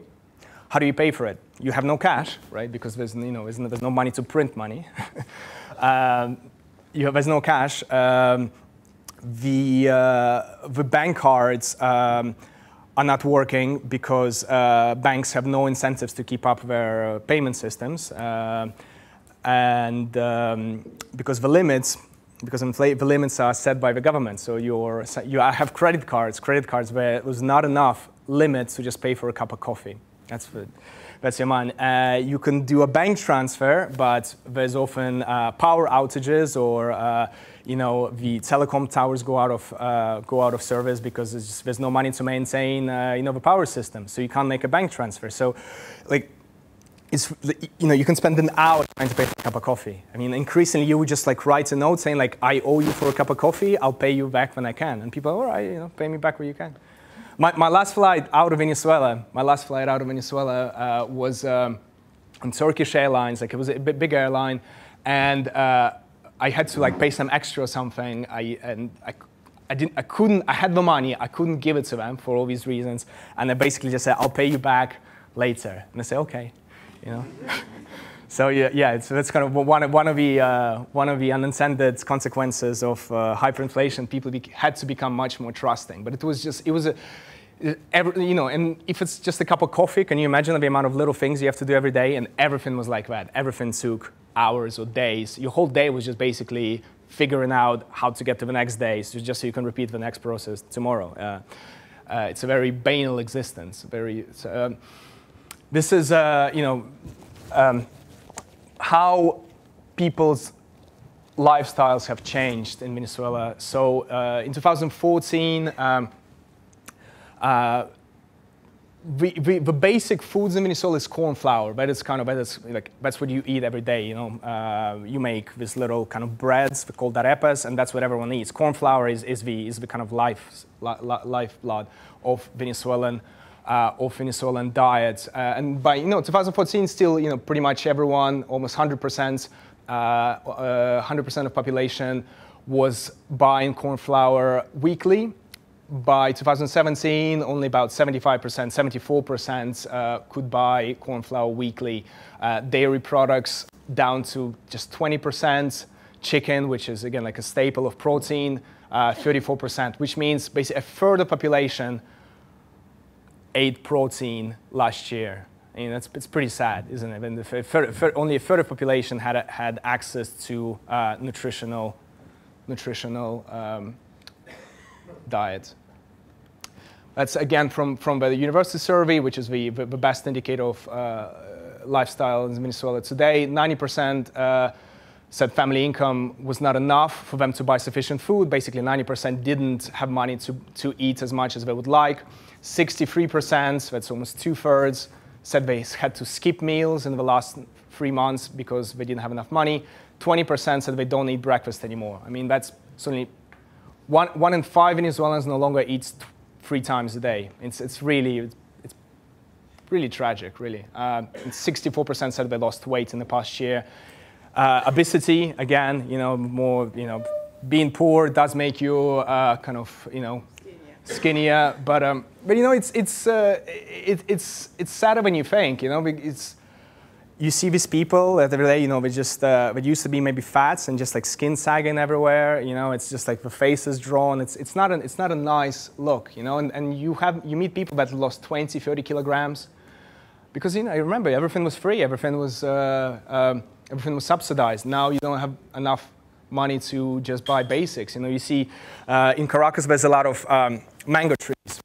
how do you pay for it you have no cash right because there's you know there's no money to print money um, you have, there's no cash. Um, the, uh, the bank cards um, are not working because uh, banks have no incentives to keep up their uh, payment systems. Uh, and um, because the limits, because the limits are set by the government. So you have credit cards, credit cards where there's not enough limits to just pay for a cup of coffee. That's the, that's your man. Uh, you can do a bank transfer, but there's often uh, power outages or uh, you know the telecom towers go out of uh, go out of service because there's, just, there's no money to maintain uh, you know the power system, so you can't make a bank transfer. So, like. It's, you know, you can spend an hour trying to pay for a cup of coffee. I mean, increasingly, you would just like write a note saying like, "I owe you for a cup of coffee. I'll pay you back when I can." And people, are, all right, you know, pay me back when you can. My, my last flight out of Venezuela, my last flight out of Venezuela uh, was um, on Turkish Airlines. Like it was a big, airline, and uh, I had to like pay some extra or something. I and I, I didn't. I couldn't. I had the money. I couldn't give it to them for all these reasons, and I basically just said, "I'll pay you back later." And they say, "Okay," you know. So yeah, yeah, it's, that's kind of one of, one of the uh, one of the unintended consequences of uh, hyperinflation. People had to become much more trusting, but it was just it was a every, you know, and if it's just a cup of coffee, can you imagine the amount of little things you have to do every day? And everything was like that. Everything took hours or days. Your whole day was just basically figuring out how to get to the next day, so just so you can repeat the next process tomorrow. Uh, uh, it's a very banal existence. Very. Um, this is, uh, you know, um, how people's lifestyles have changed in Venezuela. So uh, in 2014. Um, uh, we, we, the basic foods in Venezuela is corn flour. That is kind of that is like that's what you eat every day. You know, uh, you make this little kind of breads called arepas, and that's what everyone eats. Corn flour is, is the is the kind of life lifeblood of Venezuelan uh, of Venezuelan diet. Uh, and by you know 2014, still you know pretty much everyone, almost 100 percent, 100 uh, percent of population was buying corn flour weekly by 2017, only about 75%, 74% uh, could buy corn flour weekly. Uh, dairy products down to just 20%. Chicken, which is again like a staple of protein, uh, 34%, which means basically a third of population ate protein last year. I mean, that's it's pretty sad, isn't it? And the third, third, only a third of population had, had access to uh, nutritional, nutritional um, diet. That's again from, from the university survey, which is the, the best indicator of uh, lifestyle in Venezuela today. 90% uh, said family income was not enough for them to buy sufficient food. Basically, 90% didn't have money to, to eat as much as they would like. 63%, that's almost two thirds, said they had to skip meals in the last three months because they didn't have enough money. 20% said they don't eat breakfast anymore. I mean, that's certainly one, one in five Venezuelans no longer eats three times a day. It's, it's really, it's really tragic, really. Uh, 64% said they lost weight in the past year. Uh, obesity, again, you know, more, you know, being poor does make you uh, kind of, you know, skinnier. But, um, but you know, it's, it's, uh, it, it's, it's sadder when you think, you know, it's, you see these people that every day, you know, they just, uh, they used to be maybe fats and just like skin sagging everywhere, you know, it's just like the face is drawn. It's, it's, not, an, it's not a nice look, you know, and, and you, have, you meet people that lost 20, 30 kilograms because, you know, I remember everything was free, everything was, uh, um, everything was subsidized. Now you don't have enough money to just buy basics. You know, you see uh, in Caracas, there's a lot of um, mango trees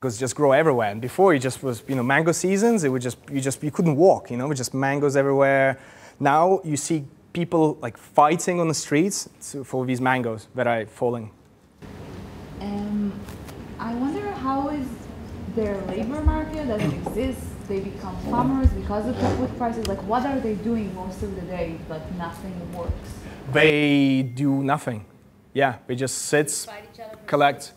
mangoes just grow everywhere. And before it just was, you know, mango seasons, it would just, you just, you couldn't walk, you know, just mangoes everywhere. Now you see people like fighting on the streets for these mangoes that are falling. Um, I wonder how is their labor market doesn't exist. They become farmers because of the food prices. Like, what are they doing most of the day? But nothing works. They do nothing. Yeah, they just sit, collect.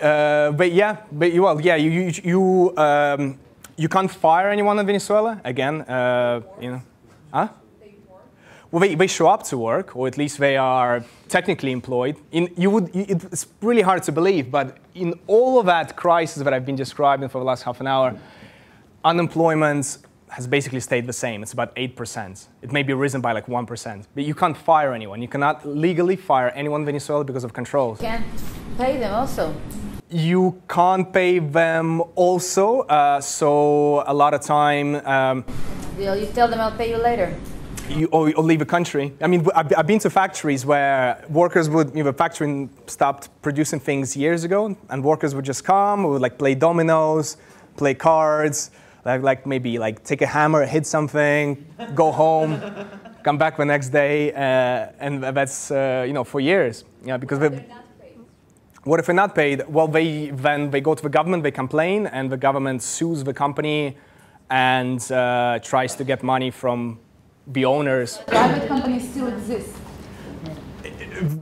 Uh, but yeah, but well, yeah, you you you, um, you can't fire anyone in Venezuela again. Uh, you know, huh? Well, they, they show up to work, or at least they are technically employed. In, you would, it's really hard to believe, but in all of that crisis that I've been describing for the last half an hour, unemployment has basically stayed the same. It's about 8%. It may be risen by like 1%. But you can't fire anyone. You cannot legally fire anyone in Venezuela because of controls. You can't pay them also you can't pay them also. Uh, so a lot of time. Um, you tell them I'll pay you later. You, or, or, leave a country. I mean, I've, I've been to factories where workers would, you know, the factory stopped producing things years ago, and workers would just come, would like play dominoes, play cards, like, like maybe like take a hammer, hit something, go home, come back the next day, uh, and that's uh, you know for years. Yeah, because what if they're not paid? Well, they then they go to the government, they complain, and the government sues the company and uh, tries to get money from the owners. Private companies still exist.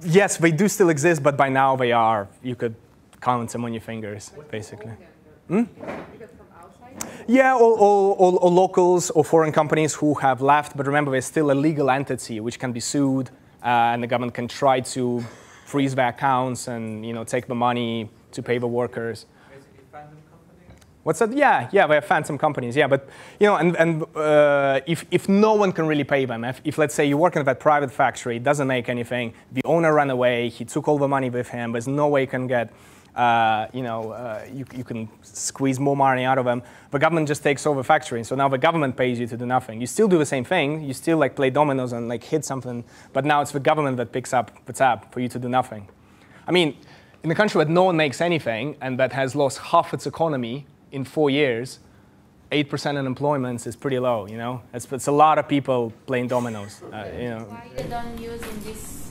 Yes, they do still exist, but by now they are. You could count them on your fingers, basically. Hmm? Yeah, or, or, or, or locals or foreign companies who have left, but remember, they're still a legal entity which can be sued, uh, and the government can try to freeze their accounts and you know take the money to pay the workers. Basically, phantom companies. What's that? Yeah, yeah, we have phantom companies. Yeah, but you know, and, and uh, if, if no one can really pay them, if, if let's say you work in that private factory, it doesn't make anything, the owner ran away, he took all the money with him, there's no way you can get, uh, you know, uh, you, you can squeeze more money out of them. The government just takes over factory, so now the government pays you to do nothing. You still do the same thing, you still like play dominoes and like hit something, but now it's the government that picks up the tab for you to do nothing. I mean, in a country where no one makes anything and that has lost half its economy in four years, 8% unemployment is pretty low, you know? It's, it's a lot of people playing dominoes, uh, you know. Why you don't use in this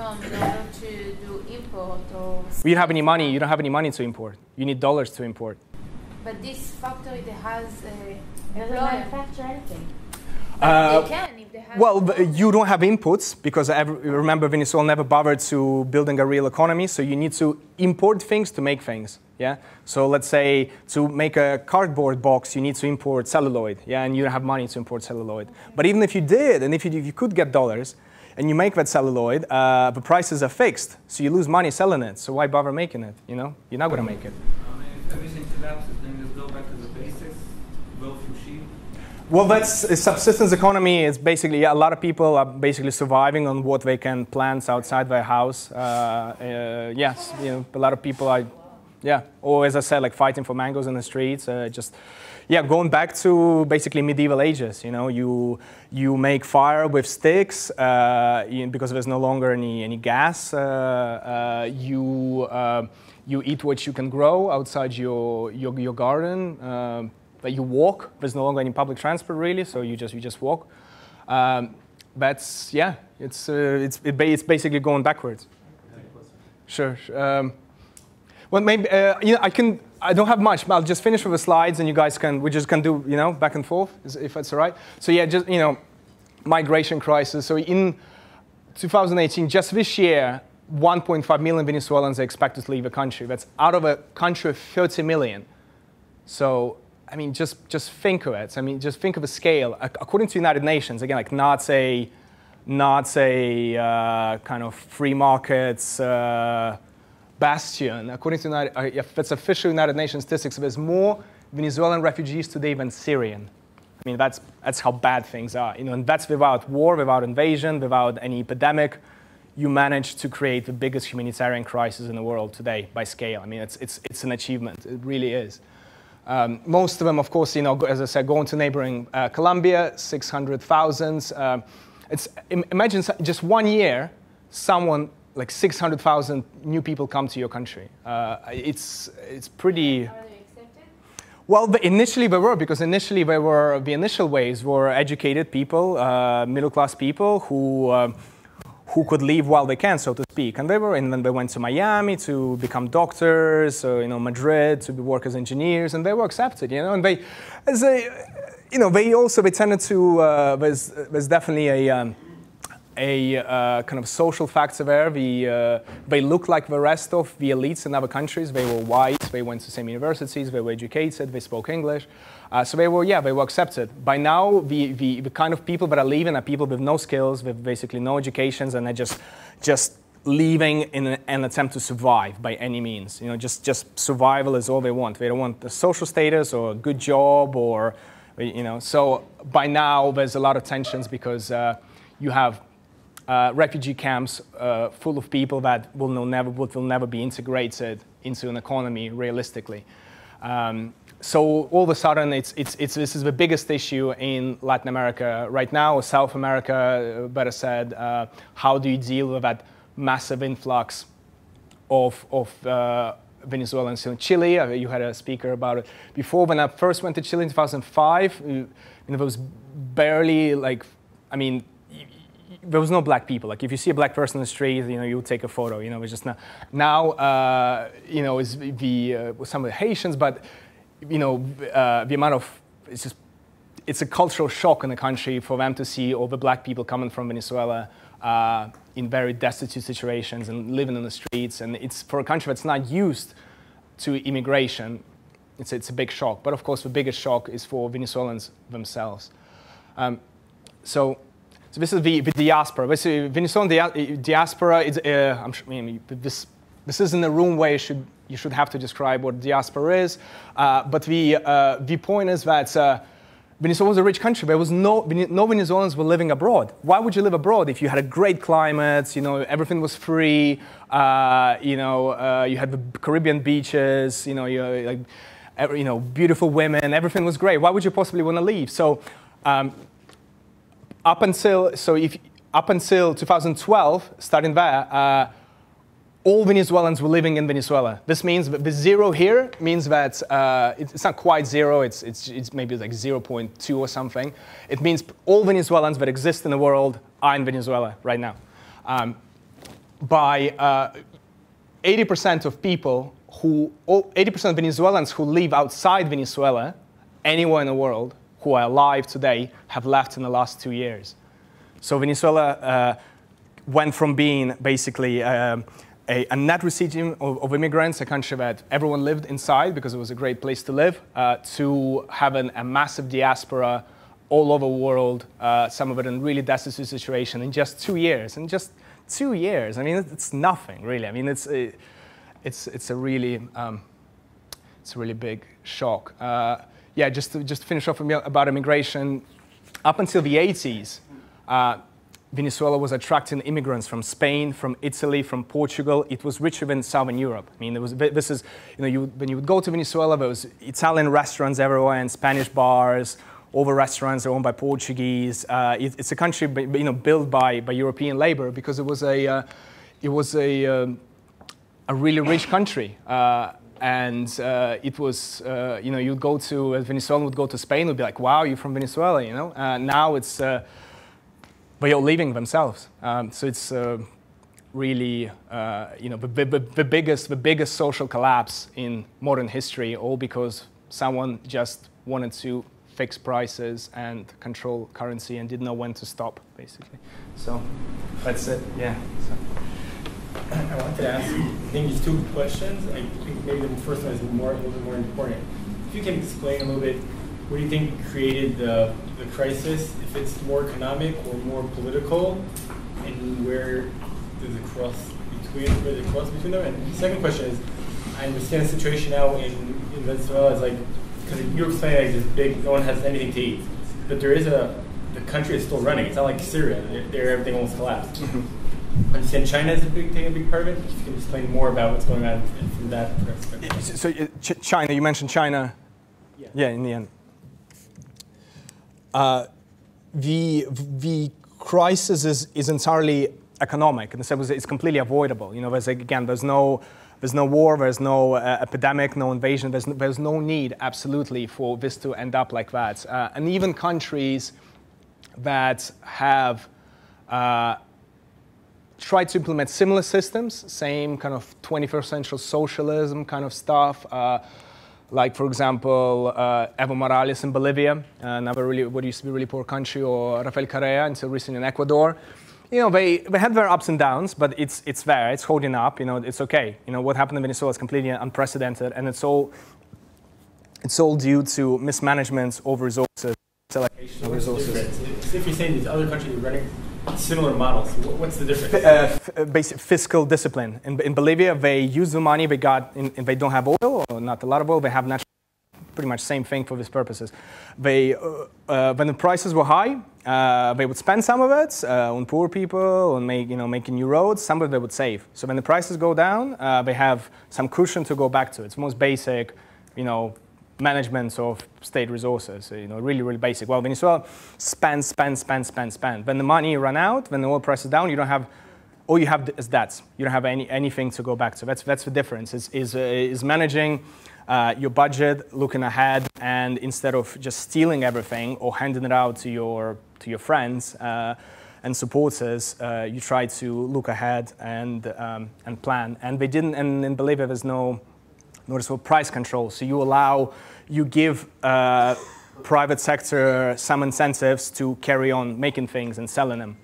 film in order to do import or? We don't have any money, you don't have any money to import. You need dollars to import. But this factory that has a Doesn't manufacture anything. Uh, they can if they have. Well, the- you don't have inputs because every, remember Venezuela never bothered to building a real economy, so you need to import things to make things. Yeah. So let's say to make a cardboard box, you need to import celluloid. Yeah, and you don't have money to import celluloid. But even if you did, and if you, if you could get dollars, and you make that celluloid, uh, the prices are fixed, so you lose money selling it. So why bother making it? You know, you're not gonna make it. I if everything collapses, then just go back to a sheep. Well, that's a subsistence economy. It's basically a lot of people are basically surviving on what they can plant outside their house. Uh, uh, yes, you know, a lot of people are, yeah, or as I said, like fighting for mangoes in the streets. Uh, just, yeah, going back to basically medieval ages. You know, you you make fire with sticks uh, because there's no longer any any gas. Uh, uh, you uh, you eat what you can grow outside your your, your garden. Um, but you walk. There's no longer any public transport really, so you just you just walk. Um, that's yeah, it's uh, it's it it's basically going backwards. Sure. sure. Um, well, maybe uh, you know I can. I don't have much, but I'll just finish with the slides, and you guys can. We just can do you know back and forth, if that's all right. So yeah, just you know, migration crisis. So in 2018, just this year, 1.5 million Venezuelans are expected to leave the country. That's out of a country of 30 million. So, I mean, just, just think of it. I mean, just think of the scale. According to United Nations, again, like not a, not a uh, kind of free markets uh, bastion. According to United, uh, official United Nations statistics, there's more Venezuelan refugees today than Syrian. I mean, that's, that's how bad things are. You know, and that's without war, without invasion, without any epidemic. You managed to create the biggest humanitarian crisis in the world today by scale. I mean, it's, it's, it's an achievement. It really is. Um, most of them, of course, you know, as I said, going to neighboring uh, Colombia, 600,000. Um, it's, imagine just one year, someone like 600,000 new people come to your country. Uh, it's, it's pretty. Well, the, initially they were because initially they were the initial waves were educated people, uh, middle class people who um who could leave while they can, so to speak. And they were, and then they went to Miami to become doctors, or you know Madrid to work as engineers, and they were accepted, you know. And they, as a, you know, they also they tended to. Uh, there's there's definitely a. Um, a uh, kind of social factor there. The, uh, they look like the rest of the elites in other countries. They were white, they went to the same universities, they were educated, they spoke English. Uh, so they were, yeah, they were accepted. By now, the, the, the kind of people that are leaving are people with no skills, with basically no educations, and they're just, just leaving in an, attempt to survive by any means. You know, just, just survival is all they want. They don't want a social status or a good job or, you know. So by now, there's a lot of tensions because uh, you have uh, refugee camps uh, full of people that will, never, will, never be integrated into an economy realistically. Um, so all of a sudden, it's, it's, it's, this is the biggest issue in Latin America right now, South America, uh, better said. Uh, how do you deal with that massive influx of, of uh, Venezuelans in Chile? Uh, you had a speaker about it before. When I first went to Chile in 2005, uh, there was barely like, I mean, there was no black people. Like if you see a black person in the street, you know, you would take a photo. You know, it's just not. Now, uh, you know, is the uh, some of the Haitians, but you know, uh, the amount of it's just it's a cultural shock in the country for them to see all the black people coming from Venezuela uh, in very destitute situations and living on the streets. And it's for a country that's not used to immigration. it's, it's a big shock. But of course, the biggest shock is for Venezuelans themselves. Um, so, so this is the, the diaspora. This dia- diaspora is, uh, I'm I mean, this, this isn't a room where you should, you should have to describe what diaspora is. Uh, but the, uh, the point is that uh, Venezuela was a rich country. There was no, no Venezuelans were living abroad. Why would you live abroad if you had a great climate? You know, everything was free. Uh, you know, uh, you had the Caribbean beaches. You know, you, like, you know, beautiful women. Everything was great. Why would you possibly want to leave? So, um, up until so if up until 2012, starting there. Uh, all Venezuelans were living in Venezuela. This means that the zero here means that uh, it's not quite zero, it's, it's, it's maybe like 0.2 or something. It means all Venezuelans that exist in the world are in Venezuela right now. Um, by uh, 80% of people who, 80% of Venezuelans who live outside Venezuela, anywhere in the world, who are alive today, have left in the last two years. So Venezuela uh, went from being basically um, a, a net recipient of, of, immigrants, a country that everyone lived inside because it was a great place to live, uh, to having a massive diaspora all over the world, uh, some of it in really destitute situation in just two years. In just two years, I mean, it's nothing really. I mean, it's a, it's, it's a really, um, it's a really big shock. Uh, yeah, just to, just to finish off about immigration, up until the 80s, uh, Venezuela was attracting immigrants from Spain, from Italy, from Portugal. It was richer than Southern Europe. I mean, there was this is you know you, when you would go to Venezuela, there was Italian restaurants everywhere and Spanish bars. All the restaurants are owned by Portuguese. Uh, it, it's a country you know built by, by European labor because it was a uh, it was a um, a really rich country. Uh, and uh, it was, uh, you know, you'd go to, uh, Venezuelan would go to Spain, would be like, wow, you're from Venezuela, you know? Uh, now it's, uh, they are leaving themselves. Um, so it's uh, really, you know, the, the, the, biggest, the biggest social collapse in modern history, all because someone just wanted to fix prices and control currency and didn't know when to stop, basically. So that's it. Yeah. So. I wanted to ask, I think there's two questions. I maybe the first one is more, a little bit more important. If you can explain a little bit what do you think created the, the crisis? If it's more economic or more political, and where does it cross between where the cross between them? And the second question is, I understand the situation now in, in Venezuela is like because you're saying like this big, no one has anything to eat, but there is a the country is still running. It's not like Syria, there everything almost collapsed. Mm-hmm. I understand China is a big thing, a big part of it. If you can explain more about what's going on from that perspective. So, uh, China, you mentioned China. Yeah. yeah, in the end uh, the, the crisis is, is entirely economic, and so it's completely avoidable. You know, there's, again, there's no, there's no war, there's no uh, epidemic, no invasion, there's no, there's no need, absolutely, for this to end up like that. Uh, and even countries that have uh, tried to implement similar systems, same kind of 21st century socialism kind of stuff, uh, like for example uh, Evo Morales in Bolivia, uh, another really what used to be really poor country, or Rafael Correa until recently in Ecuador. You know, they, they had their ups and downs, but it's, it's there, it's holding up, you know, it's okay. You know, what happened in Venezuela is completely unprecedented, and it's all, it's all due to mismanagement of resources, allocation of resources. If you're saying these other countries are running similar models. What's the difference? Uh, uh, basic fiscal discipline. In, in, Bolivia, they use the money they got, in, they don't have oil, or not a lot of oil, they have natural, pretty much same thing for these purposes. They, uh, uh, when the prices were high, uh, they would spend some of it uh, on poor people, on make, you know, making new roads, some of it they would save. So when the prices go down, they have some cushion to go back to. It's most basic, you know, management of state resources, you know, really, really basic. Well, Venezuela spends, spends, spends, spends, spends. When the money run out, when the oil price is down, you don't have, all you have is debts. You don't have any, anything to go back to. That's, that's the difference, is, is, uh, is managing uh, your budget, looking ahead, and instead of just stealing everything or handing it out to your, to your friends, uh, and supporters, uh, you try to look ahead and, um, and plan. And they didn't, and in Bolivia, there's no noticeable price control. So you allow you give uh, private sector some incentives to carry on making things and selling them.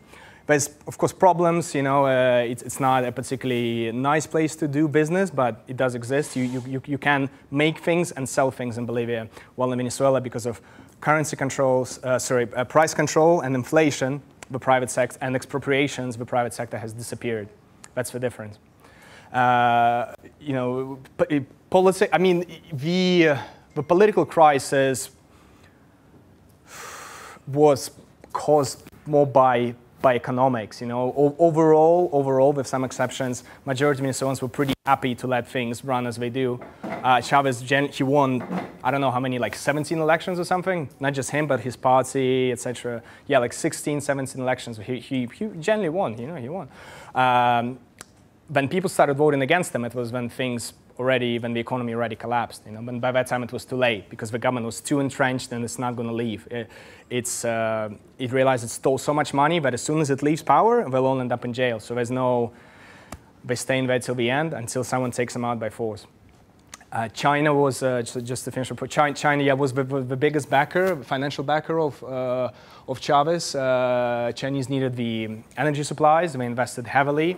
there's of course problems. You know, uh, it's, it's not a particularly nice place to do business, but it does exist. You, you, you, can make things and sell things in Bolivia, while in Venezuela, because of currency controls, uh, sorry, uh, price control and inflation, the private sector and expropriations, the private sector has disappeared. That's the difference. Uh, you know, policy. I mean, the the political crisis was caused more by by economics. You know, overall, overall, with some exceptions, majority of were pretty happy to let things run as they do. Uh, Chavez, he won, I don't know how many, like 17 elections or something. Not just him, but his party, etc. Yeah, like 16, 17 elections. He, he, he generally won. You know, he won. Um, when people started voting against them, it was when things already when the economy already collapsed. You know, by that time it was too late because the government was too entrenched and it's not going to leave. It, it's uh, it realized it stole so much money that as soon as it leaves power, they'll all end up in jail. So there's no they stay in there till the end until someone takes them out by force. Uh, China was uh, just, just, to finish. China, China yeah, was the, the, biggest backer, financial backer of uh, of Chavez. Uh, Chinese needed the energy supplies. They invested heavily.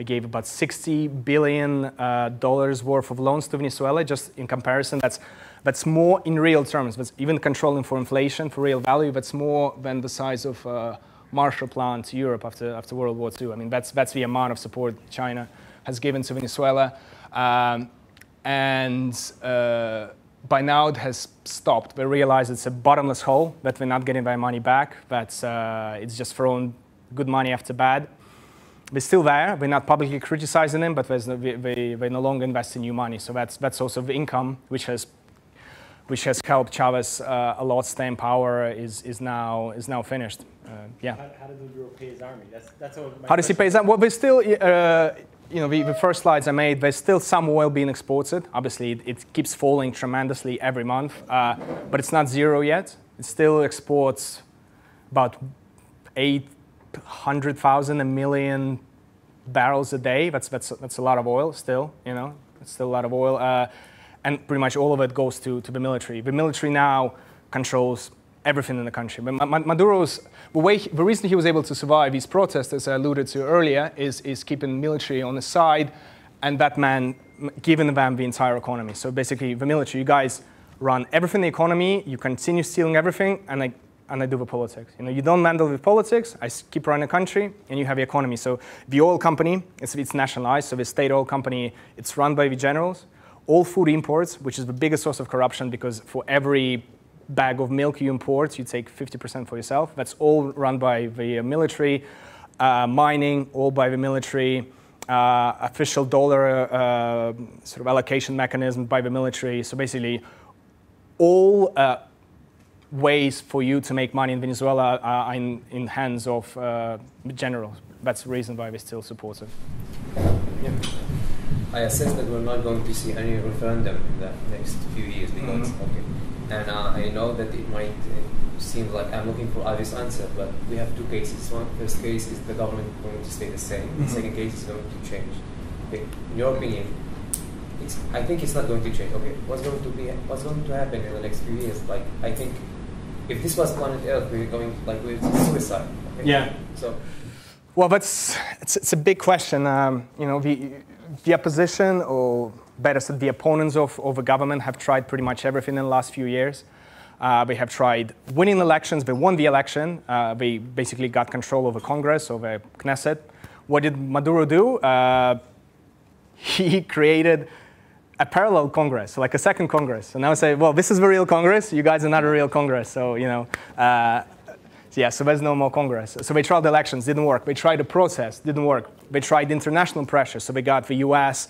We gave about 60 billion uh, dollars worth of loans to Venezuela. Just in comparison, that's that's more in real terms. That's even controlling for inflation, for real value. That's more than the size of uh, Marshall Plan to Europe after after World War II. I mean, that's that's the amount of support China has given to Venezuela, um, and. Uh, by now it has stopped. We realize it's a bottomless hole that we're not getting our money back. That uh, it's just thrown good money after bad they're still there. We're not publicly criticizing them, but no, we, we, they no longer invest in new money. So that's, that's also the income which has, which has helped Chavez uh, a lot stay in power is, is, now, is now finished. Uh, yeah. How, how did Maduro pay his army? That's, that's how does he pay his army? Well, there's still, uh, you know, the, the, first slides I made, there's still some oil being exported. Obviously, it, it keeps falling tremendously every month, uh, but it's not zero yet. It still exports about eight 100,000, a million barrels a day. That's, that's, that's a lot of oil still, you know, it's still a lot of oil. Uh, and pretty much all of it goes to, to the military. The military now controls everything in the country. But Maduro's, the, way the reason he was able to survive these protests, as I alluded to earlier, is, is keeping military on the side, and that man giving them the entire economy. So basically, the military, you guys run everything in the economy, you continue stealing everything, and like and I do the politics. You know, you don't meddle with politics. I keep running a country, and you have the economy. So the oil company, it's, it's nationalized. So the state oil company, it's run by the generals. All food imports, which is the biggest source of corruption, because for every bag of milk you import, you take 50% for yourself. That's all run by the military. Uh, mining, all by the military. Uh, official dollar uh, sort of allocation mechanism by the military. So basically, all uh, ways for you to make money in Venezuela are in, in hands of uh, generals. That's the reason why we still support it. Yeah. I assess that we're not going to see any referendum in the next few years because mm-hmm. okay, and uh, I know that it might uh, seem like I'm looking for obvious answer, but we have two cases. One first case is the government going to stay the same. Mm-hmm. The second case is going to change. Okay. In your opinion, it's, I think it's not going to change. Okay, what's going to be what's going to happen in the next few years? Like I think if this was planet Earth, we're going like we're suicide. Okay? Yeah. So. Well, that's it's, it's a big question. Um, you know, the the opposition, or better said, the opponents of, of the government have tried pretty much everything in the last few years. Uh, they have tried winning elections. They won the election. Uh, they basically got control of the Congress, of the Knesset. What did Maduro do? Uh, he created a parallel Congress, like a second Congress. And I would say, well, this is the real Congress. You guys are not a real Congress. So, you know, uh, yeah, so there's no more Congress. So they tried elections, didn't work. They tried a process, didn't work. They tried international pressure. So they got the US,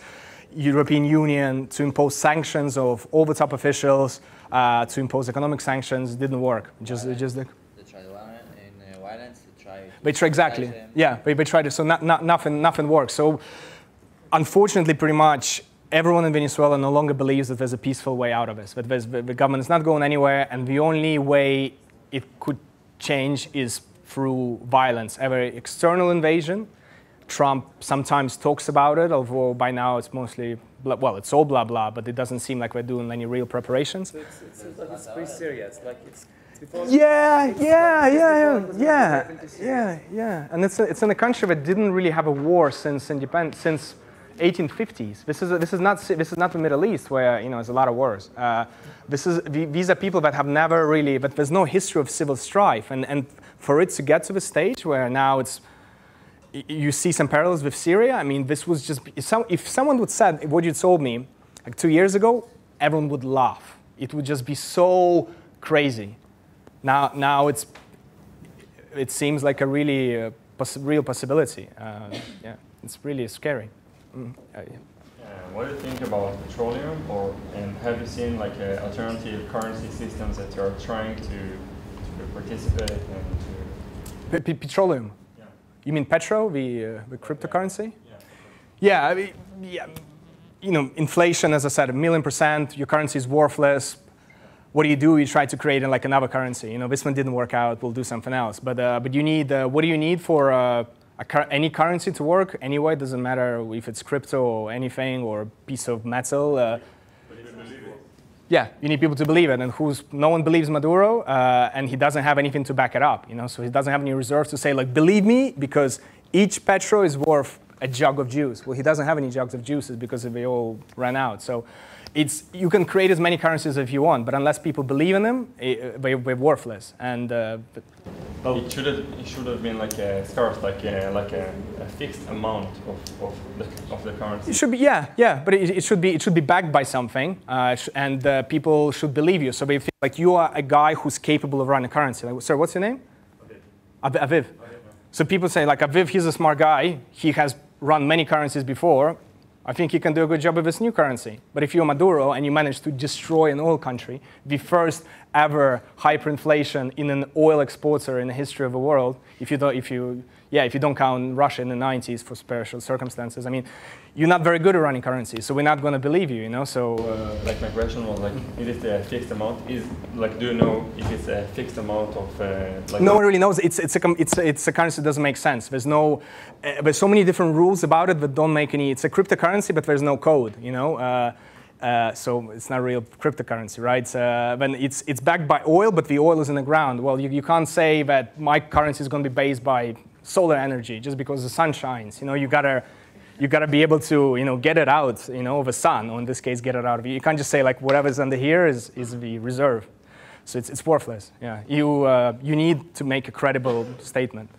European Union to impose sanctions of all the top officials, uh, to impose economic sanctions, didn't work. Just, violence. just the, they tried in uh, violence, they tried. They tried exactly. Yeah, they, they tried it. So not, not, nothing, nothing worked. So unfortunately, pretty much everyone in Venezuela no longer believes that there's a peaceful way out of this, that the government is not going anywhere, and the only way it could change is through violence, either external invasion. Trump sometimes talks about it, although by now it's mostly, blah, well, it's all blah blah, but it doesn't seem like we're doing any real preparations. So it's, it's, it's, it's pretty serious. Like it's. Yeah, yeah, yeah, yeah, before it was yeah, happened to see. yeah, yeah. And it's a, it's in a country that didn't really have a war since independence since 1850s. This is this is not this is not the Middle East where you know there's a lot of wars. Uh, this is these are people that have never really, but there's no history of civil strife, and and for it to get to the stage where now it's you see some parallels with Syria. I mean, this was just if, some, if someone would said what you told me like two years ago, everyone would laugh. It would just be so crazy. Now, now it's it seems like a really uh, poss- real possibility. Uh, yeah, it's really scary. Mm, uh, yeah. Uh, what do you think about petroleum, or and have you seen like uh, alternative currency systems that you are trying to, to participate and to? Pe- petroleum. Yeah. You mean petro, the, uh, the cryptocurrency? Yeah. Yeah, I mean, yeah, you know, inflation, as I said, a million percent, your currency is worthless. What do you do? You try to create like another currency. You know, this one didn't work out, we'll do something else. But, uh, but you need, uh, what do you need for uh, any currency to work? Anyway, it doesn't matter if it's crypto or anything or a piece of metal. Uh, yeah, you need people to believe it, and who's no one believes Maduro, uh, and he doesn't have anything to back it up. You know, so he doesn't have any reserves to say like, believe me, because each petro is worth a jug of juice. Well, he doesn't have any jugs of juices because they all ran out. So, it's you can create as many currencies as you want, but unless people believe in them, eh, they, they're worthless. And uh, but- It should have it should have been like a scarce, like a, like a, a fixed amount of, of the of the currency. It should be, yeah, yeah, but it, it should be, it should be backed by something, uh, sh- and uh, people should believe you. So they feel like you are a guy who's capable of running a currency. Like, sir, what's your name? Aviv. Aviv. So people say like Aviv, he's a smart guy. He has run many currencies before. I think he can do a good job with this new currency. But if you're Maduro and you manage to destroy an oil country, the first ever hyperinflation in an oil exporter in the history of the world, if you don't, if you, yeah, if you don't count Russia in the 90s for special circumstances, I mean, you're not very good at running currencies, so we're not going to believe you, you know. So Uh, like my question was like, is it a fixed amount? Is like, do you know if it's a fixed amount of uh, like? no one really knows. It's, it's, a, it's, a, it's a currency that doesn't make sense. There's no, uh, there's so many different rules about it that don't make any. It's a cryptocurrency, but there's no code. You know, uh, uh, so it's not real cryptocurrency, right? Uh, when it's it's backed by oil, but the oil is in the ground. Well, you, you can't say that my currency is going to be based by solar energy just because the sun shines. You know, you gotta. You gotta be able to, you know, get it out, you know, of the sun, or in this case, get it out of you. You can't just say like whatever's under here is, is the reserve. So it's, it's worthless. Yeah, you uh, you need to make a credible statement.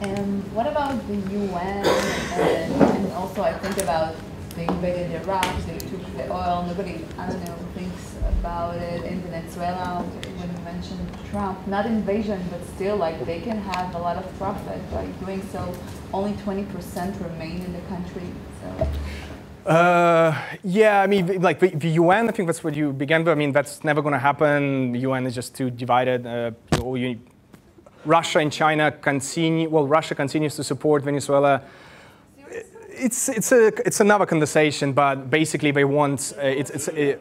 And what about the UN? And, and also, I think about they invaded Iraq, they took the oil. Nobody, I don't know, thinks about it in Venezuela when you mentioned Trump. Not invasion, but still, like they can have a lot of profit by doing so. Only 20% remain in the country. So. Uh, yeah, I mean, like the, the UN, I think that's what you began with. I mean, that's never going to happen. The UN is just too divided. Uh, you you, Russia and China continue. Well, Russia continues to support Venezuela. It's it's a it's another conversation, but basically they want uh, it's it's uh,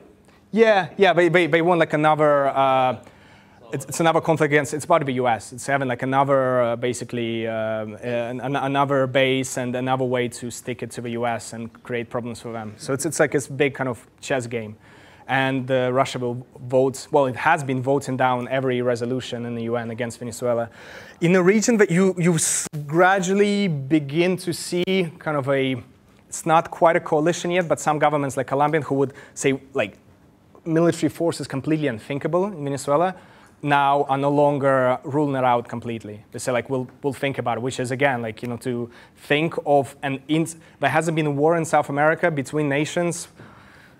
yeah yeah they, they, like another. Uh, it's, it's another conflict against. It's part of the U.S. It's having like another, uh, basically, um, an- another base and another way to stick it to the U.S. and create problems for them. So it's it's like this big kind of chess game, and uh, Russia will vote. Well, it has been voting down every resolution in the UN against Venezuela, in a region that you you gradually begin to see kind of a. It's not quite a coalition yet, but some governments like Colombian who would say like military force is completely unthinkable in Venezuela, now are no longer ruling it out completely. They say like we'll we'll think about it, which is again like you know to think of an in, there hasn't been a war in South America between nations.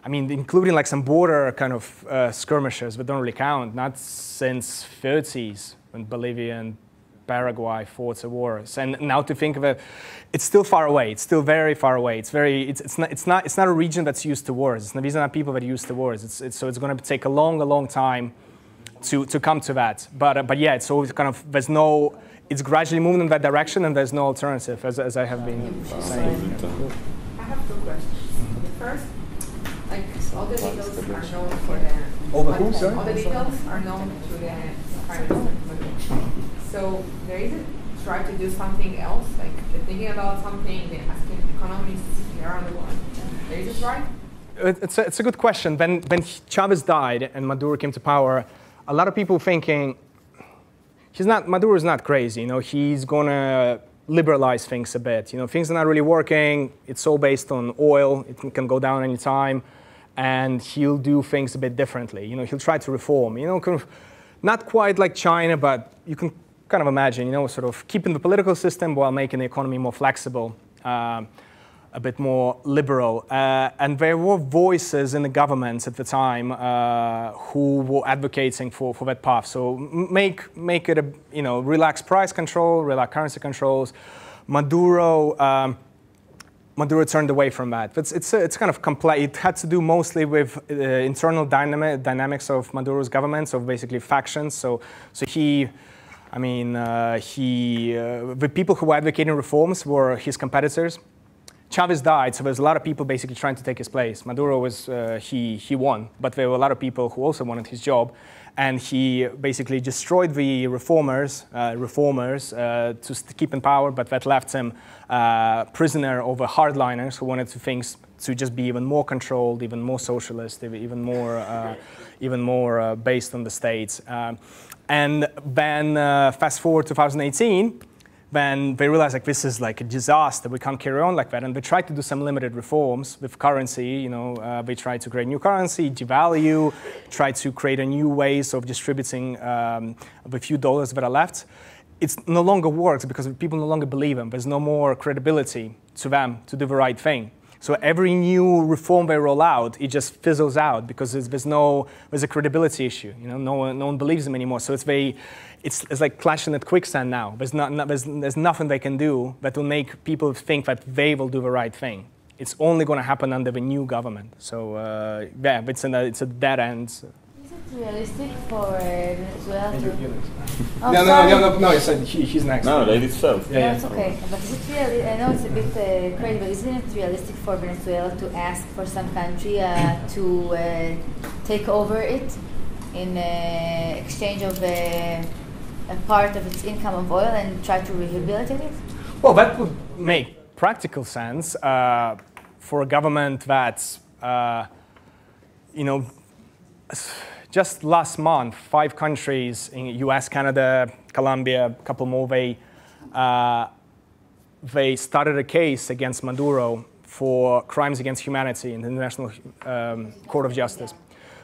I mean, including like some border kind of uh, skirmishes, but don't really count. Not since 30s when Bolivia and Paraguay fought a war. And now to think of it, it's still far away. It's still very far away. It's very. It's, it's not. It's not. It's not a region that's used to wars. It's not, these are not people that are used to wars. It's, it's, so it's going to take a long, a long time to, to come to that. But uh, but yeah, it's always kind of there's no. It's gradually moving in that direction, and there's no alternative, as, as I have been saying. I have two questions. The first, like all the details are known for the. All the who, sorry? All the details are known to the prime minister. So there is a try to do something else, like thinking about something, asking economists around the world. There is a try. It's a, it's a good question. When, when Chavez died and Maduro came to power, a lot of people thinking he's not Maduro is not crazy. You know, he's gonna liberalize things a bit. You know, things are not really working. It's all based on oil. It can, can go down any time, and he'll do things a bit differently. You know, he'll try to reform. You know, kind of not quite like China, but you can kind of imagine. You know, sort of keeping the political system while making the economy more flexible. Um, a bit more liberal. Uh, and there were voices in the government at the time uh, who were advocating for, for that path. So make, make it a, you know, relax price control, relax currency controls. Maduro, um, Maduro turned away from that. It's, it's, it's kind of complex. It had to do mostly with uh, internal dynamic, dynamics of Maduro's government, so basically factions. So, so he, I mean, uh, he, uh, the people who were advocating reforms were his competitors. Chavez died, so there's a lot of people basically trying to take his place. Maduro was, uh, he, he won, but there were a lot of people who also wanted his job. And he basically destroyed the reformers, uh, reformers uh, to keep in power, but that left him uh, prisoner over hardliners who wanted to things to just be even more controlled, even more socialist, even more, even more based on the states. And then fast forward 2018, then they realized like this is like a disaster. We can't carry on like that, and they tried to do some limited reforms with currency. You know, uh, they tried to create new currency, devalue, tried to create a new ways of distributing um, the few dollars that are left. It no longer works because people no longer believe them. There's no more credibility to them to do the right thing. So every new reform they roll out, it just fizzles out because there's, there's no there's a credibility issue. You know, no one, no one believes them anymore. So it's very it's, it's like clashing at quicksand now. There's, not, not, there's, there's nothing they can do that will make people think that they will do the right thing. It's only going to happen under the new government. So uh, yeah, it's, a, it's a dead end. Is it realistic for uh, Venezuela to... Oh, no, no, no, no, no, I said he, he's next. No, ladies first. Yeah, yeah, it's okay. But is it really, I know it's a bit uh, crazy, but isn't it realistic for Venezuela to ask for some country uh, to uh, take over it in uh, exchange of uh, a part of its income of oil and try to rehabilitate it? Well, that would make practical sense uh, for a government that's, uh, you know, just last month, five countries in US, Canada, Colombia, a couple more, they, uh, they started a case against Maduro for crimes against humanity in the International um, Court of Justice.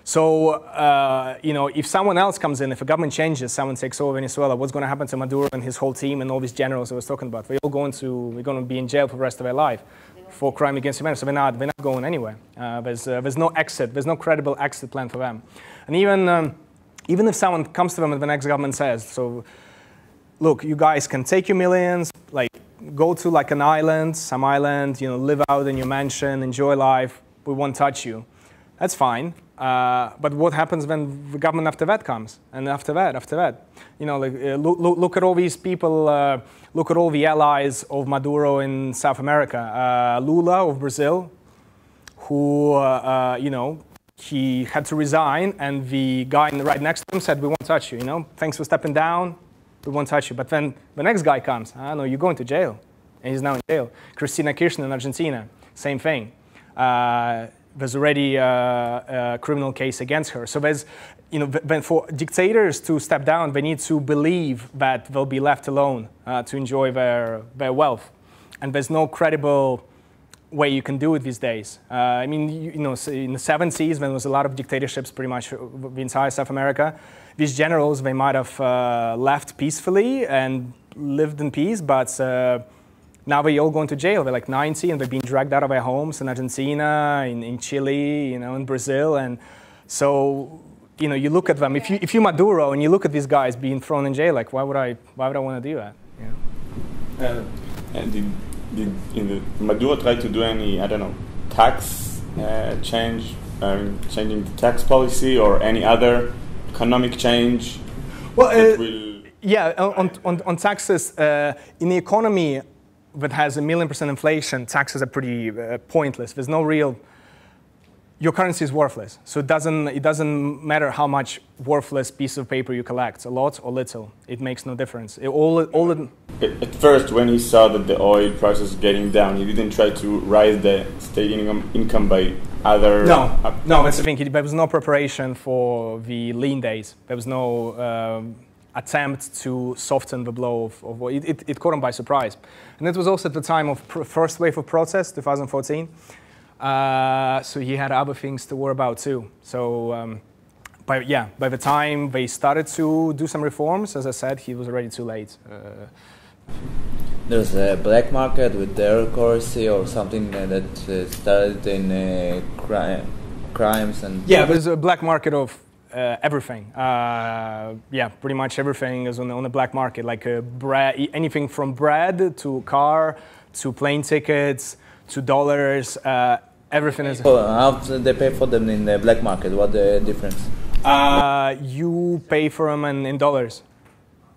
So, uh, you know, if someone else comes in, if a government changes, someone takes over Venezuela, what's going to happen to Maduro and his whole team and all these generals I was talking about? They're all going to, we're going to be in jail for the rest of their life for crime against humanity. So they're not, they're not going anywhere. Uh, there's, uh, there's no exit. There's no credible exit plan for them. And even, um, even if someone comes to them and the next government says, so look, you guys can take your millions, like go to like an island, some island, you know, live out in your mansion, enjoy life. We won't touch you. That's fine. Uh, but what happens when the government after that comes? And after that, after that? You know, like, uh, look, look, at all these people, uh, look at all the allies of Maduro in South America. Uh, Lula of Brazil, who, uh, you know, he had to resign, and the guy right next to him said, we won't touch you, you know, thanks for stepping down, we won't touch you. But then the next guy comes, I know, you're going to jail. And he's now in jail. Cristina Kirchner in Argentina, same thing there's already a, a, criminal case against her. So there's, you know, for dictators to step down, they need to believe that they'll be left alone uh, to enjoy their, their wealth. And there's no credible way you can do it these days. Uh, I mean, you, you, know, in the 70s, when there was a lot of dictatorships pretty much the entire South America, these generals, they might have uh, left peacefully and lived in peace, but uh, now they're all going to jail. They're like 90 and they're being dragged out of their homes in Argentina, in, in Chile, you know, in Brazil. And so, you know, you look at them. If, you, if you're Maduro and you look at these guys being thrown in jail, like, why would I, why would I want to do that? You know? uh, and did, did you know, Maduro try to do any, I don't know, tax uh, change, um, changing the tax policy or any other economic change? Well, uh, yeah, on, on, on taxes, uh, in the economy, that has a million percent inflation, taxes are pretty uh, pointless. There's no real your currency is worthless. So it doesn't, it doesn't matter how much worthless piece of paper you collect, a lot or little. It makes no difference. It, all, all it, At first, when he saw that the oil price was getting down, he didn't try to rise the state income, income by other. no, uh, no, that's the thing. There was no preparation for the lean days. There was no um, attempt to soften the blow of, of it, it, it caught him by surprise. And it was also at the time of pr- first wave of protests, 2014. Uh, so he had other things to worry about too. So, um, by, yeah, by the time they started to do some reforms, as I said, he was already too late. Uh, There's a black market with their currency or something uh, that uh, started in uh, cri- crimes and Yeah, there's a black market of uh, everything. Uh, yeah, pretty much everything is on the, on the black market, like uh, bread, anything from bread to car to plane tickets to dollars. Everything is. How they pay for them in the black market? What the difference? Uh, you pay for them in, in dollars.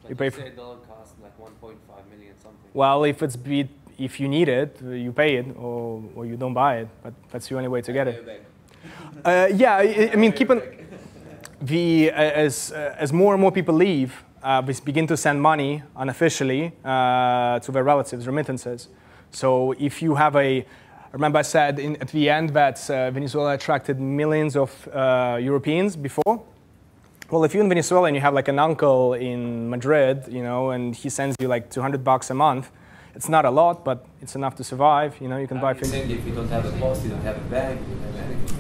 You pay for. dollar costs like 1.5 million something. Well, if it's be, if you need it, you pay it, or, or you don't buy it. But that's the only way to get it. Uh, yeah, I, I mean, keep in the uh, as uh, as more and more people leave, uh, we begin to send money unofficially uh, to their relatives, remittances. So if you have a Remember, I said in, at the end that uh, Venezuela attracted millions of uh, Europeans before. Well, if you're in Venezuela and you have like an uncle in Madrid, you know, and he sends you like 200 bucks a month, it's not a lot, but it's enough to survive. You know, you can buy You're saying things. if you don't have a post, you don't have a bank, you don't have anything.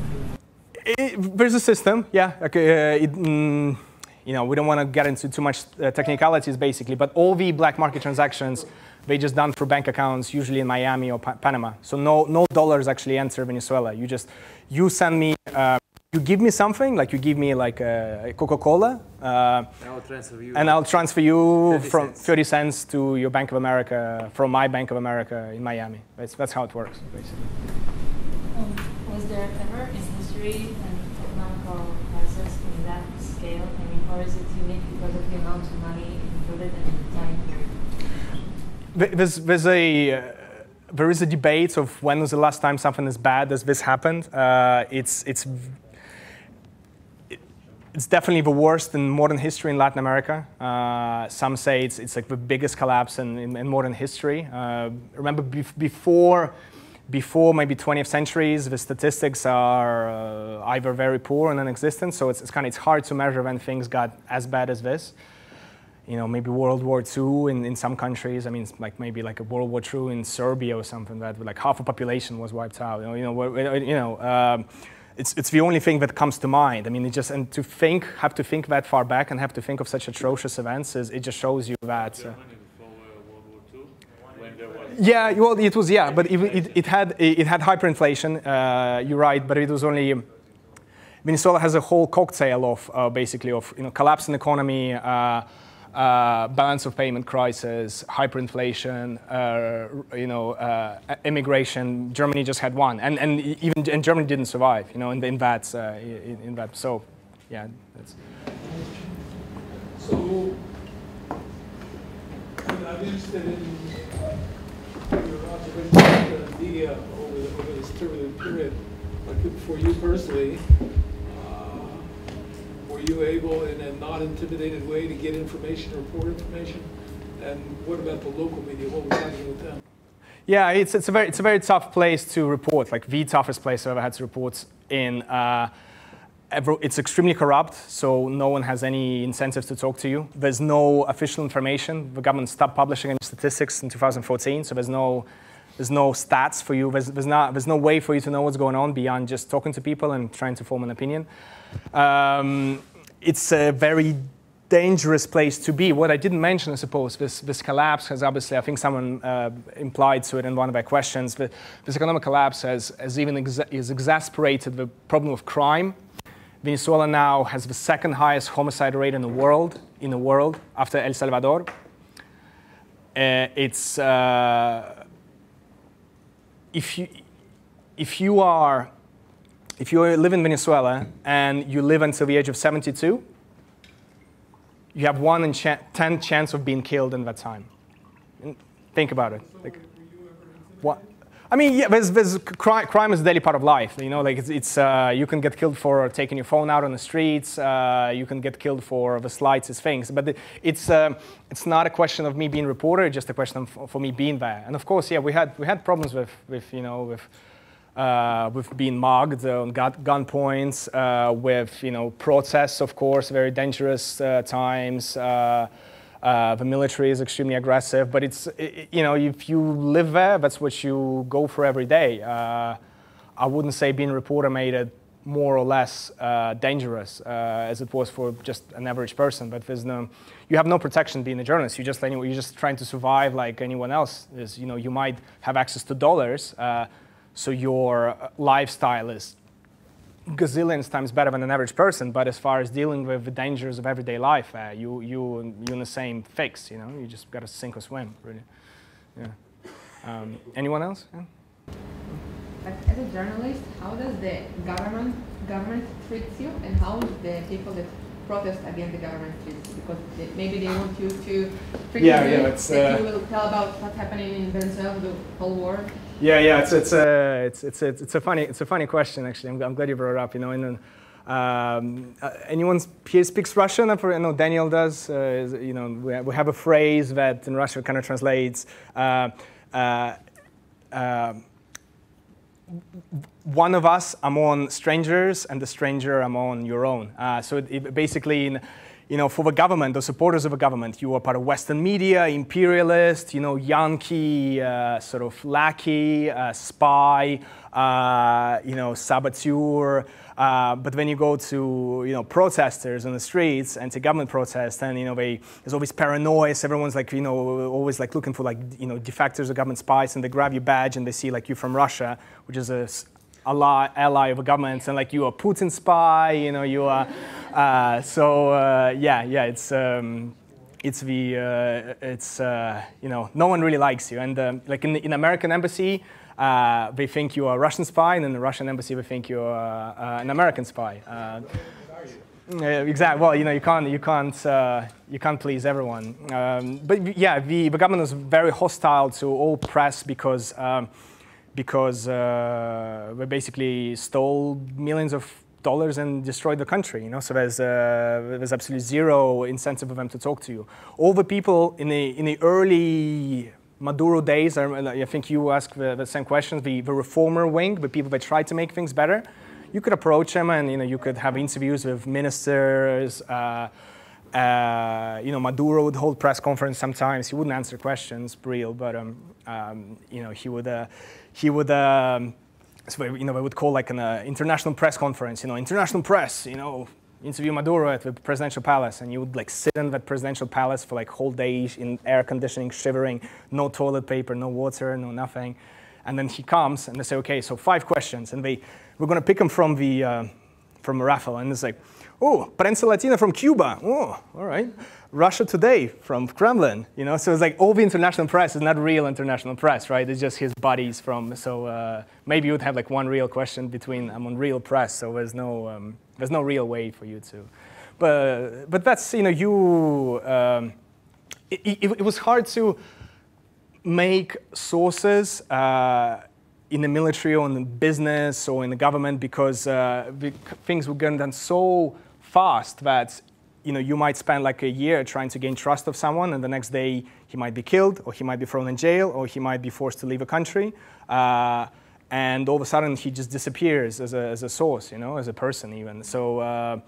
It, there's a system, yeah. Okay, uh, it, mm, you know, we don't want to get into too much uh, technicalities, basically, but all the black market transactions, they just done through bank accounts, usually in Miami or pa- Panama. So no, no dollars actually enter Venezuela. You just, you send me, uh, you give me something, like you give me like a Coca-Cola, uh, And I will transfer you. and I'll transfer you 30 from cents. 30 cents to your Bank of America, from my Bank of America in Miami. That's, that's how it works, basically. Um, was there ever in history an economical crisis in that scale? I mean, or is it unique because of the amount of money included in the time period? Th- There's, there's a, uh, there is a debate of when was the last time something as bad as this happened. Uh, it's, it's, it's definitely the worst in modern history in Latin America. Uh, some say it's, it's like the biggest collapse in, in, in modern history. Uh, remember, bef- before, before maybe 20th centuries, the statistics are uh, either very poor or non-existent. So it's, it's kind of it's hard to measure when things got as bad as this you know, maybe World War II in, in some countries. I mean, like maybe like a World War II in Serbia or something that like half a population was wiped out. You know, you know, you know um, it's, it's the only thing that comes to mind. I mean, it just and to think, have to think that far back and have to think of such atrocious events is it just shows you that. Uh, yeah, well, it was yeah, but it, it, it had it had hyperinflation. Uh, you're right, but it was only. Venezuela has a whole cocktail of uh, basically of you know collapsing economy, uh, uh, balance of payment crisis, hyperinflation, uh, you know, uh, immigration. Germany just had one, and and even and Germany didn't survive. You know, in, in that uh, in, in that. So, yeah, that's. So, I'm interested in your observation of the media over, over this turbulent period. Like for you personally, you able in a non-intimidated way to get information, or report information? And what about the local media? What was happening with them? Yeah, it's, it's, a very, it's a very tough place to report, like the toughest place I've ever had to report in. Uh, ever- it's extremely corrupt, so no one has any incentives to talk to you. There's no official information. The government stopped publishing any statistics in 2014, so there's no, there's no stats for you. There's, there's, not, there's no way for you to know what's going on beyond just talking to people and trying to form an opinion. Um, it's a very dangerous place to be. What I didn't mention, I suppose, this, this collapse has obviously, I think someone uh, implied to it in one of their questions, that this economic collapse has, has even exa- has exasperated the problem of crime. Venezuela now has the second highest homicide rate in the world, in the world after El Salvador. Uh, it's, uh, if, you, if you are if you live in Venezuela and you live until the age of 72, you have one in cha- 10 chance of being killed in that time. Think about it. Like, what? I mean, yeah, there's, there's crime, crime is a daily part of life. You know, like it's, it's uh, you can get killed for taking your phone out on the streets. Uh, you can get killed for the slightest things. But it's uh, it's not a question of me being reporter. It's just a question of, for me being there. And of course, yeah, we had we had problems with with you know with. Uh, with being mugged on gun, points, uh, with you know protests, of course, very dangerous uh, times. Uh, the military is extremely aggressive, but it's, it, you know, if you live there, that's what you go for every day. I wouldn't say being a reporter made it more or less uh, dangerous uh, as it was for just an average person, but there's no, you have no protection being a journalist. You just, you're just trying to survive like anyone else is. You know, you might have access to dollars, uh, so your lifestyle is gazillions times better than an average person, but as far as dealing with the dangers of everyday life, uh, you, you, you're in the same fix, you know? You just got to sink or swim, really. Yeah. Um, anyone else? Yeah. As a journalist, how does the government government treats you, and how the people that protest against the government treats you? Because they, maybe they want you to treat yeah, you yeah, it's, that uh, you will tell about what's happening in Venezuela, the whole war. Yeah, yeah, it's it's a it's it's it's a funny it's a funny question actually. I'm, I'm glad you brought it up. You know, and um, uh, anyone here speaks Russian? I know Daniel does. Uh, is, you know, we have, we have a phrase that in Russian kind of translates. Uh, uh, uh, one of us among strangers, and the stranger among your own. Uh, so it, it basically, in, you know, for the government, the supporters of the government, you are part of Western media, imperialist, you know, Yankee, uh, sort of lackey, uh, spy, uh, you know, saboteur. Uh, but when you go to, you know, protesters on the streets, anti-government protests, and, you know, they, there's always paranoia. Everyone's like, you know, always like looking for like, you know, defectors or government spies, and they grab your badge and they see like you're from Russia, which is a ally, ally of a government, and like you are Putin spy, you know, you are. Uh, so uh, yeah, yeah, it's um, it's the uh, it's uh, you know no one really likes you, and um, like in the in American embassy. Uh, they think you are a Russian spy, and in the Russian embassy, they think you're uh, an American spy. exactly. Well, you know, you can't, you can't, you can't please everyone. Um, but yeah, the, the government was very hostile to all press because um, because uh, we basically stole millions of dollars and destroyed the country. You know, so there's uh, there's absolutely zero incentive for them to talk to you. All the people in the in the early Maduro days, I think you asked the, the same questions. The, the reformer wing, the people that tried to make things better, you could approach them and you know you could have interviews with ministers. Uh, uh, you know, Maduro would hold press conference sometimes. He wouldn't answer questions, real, but um, um, you know, he would uh, he would, um, so, you know, they would call like an uh, international press conference, you know, international press, you know, interview Maduro at the presidential palace, and you would like sit in that presidential palace for like whole days in air conditioning, shivering, no toilet paper, no water, no nothing. And then he comes, and they say, okay, so five questions, and they we're going to pick them from the uh, from a raffle, and it's like, oh, Prensa Latina from Cuba, oh, all right. Russia Today from Kremlin, you know, so it's like all the international press is not real international press, right? It's just his buddies from, so uh, maybe you would have like one real question between, I'm on real press, so there's no, um, there's no real way for you to, but, but that's, you know, you, um, it, it, it, was hard to make sources uh, in the military or in the business or in the government because uh, things were getting done so fast that you know, you might spend like a year trying to gain trust of someone, and the next day he might be killed, or he might be thrown in jail, or he might be forced to leave a country. Uh, and all of a sudden, he just disappears as a, as a source, you know, as a person even. So uh,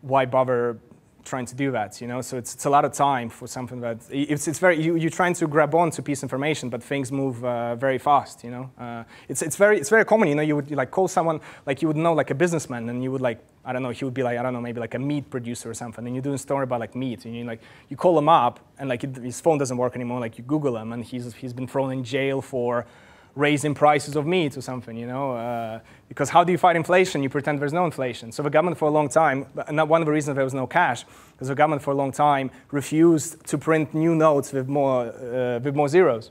why bother trying to do that, you know? So it's, it's a lot of time for something that, it's, it's very, you, you're trying to grab on to piece information, but things move uh, very fast, you know? Uh, it's, it's, very, it's very common, you know, you would like call someone, like you would know like a businessman, and you would like, I don't know, he would be like, I don't know, maybe like a meat producer or something, and you're doing a story about like meat, and you like, you call him up, and like his phone doesn't work anymore, like you Google him, and he's, he's been thrown in jail for raising prices of meat or something, you know? Uh, because how do you fight inflation? You pretend there's no inflation. So the government for a long time, and one of the reasons there was no cash, because the government for a long time refused to print new notes with more, uh, with more zeros.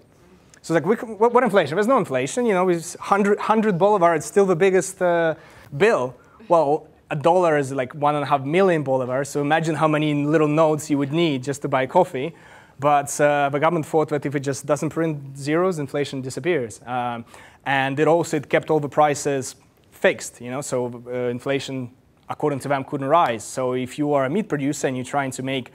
So like, what, what, inflation? There's no inflation, you know, 100, 100 bolivars, it's still the biggest uh, bill. Well, a dollar is like one and a half million bolivars, so imagine how many little notes you would need just to buy coffee. But uh, the government thought that if it just doesn't print zeros, inflation disappears. Um, and it also it kept all the prices fixed, you know, so uh, inflation, according to them, couldn't rise. So if you are a meat producer and you're trying to make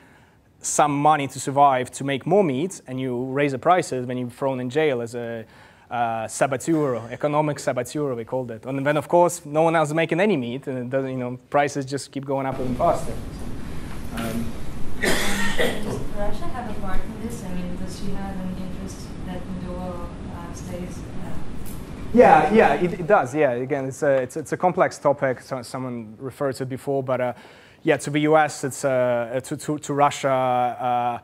some money to survive to make more meat and you raise the prices, then you're thrown in jail as a uh, saboteur, economic saboteur, we called it. And then, of course, no one else is making any meat, and it doesn't, you know, prices just keep going up even faster. Um, does Russia have a part in this? I mean, does she have an interest that Maduro uh, stays? Uh, yeah, yeah, it, it, does. Yeah, again, it's a, it's, it's a complex topic. So someone referred to it before, but uh, yeah, to the US, it's uh, to, to, to Russia, uh,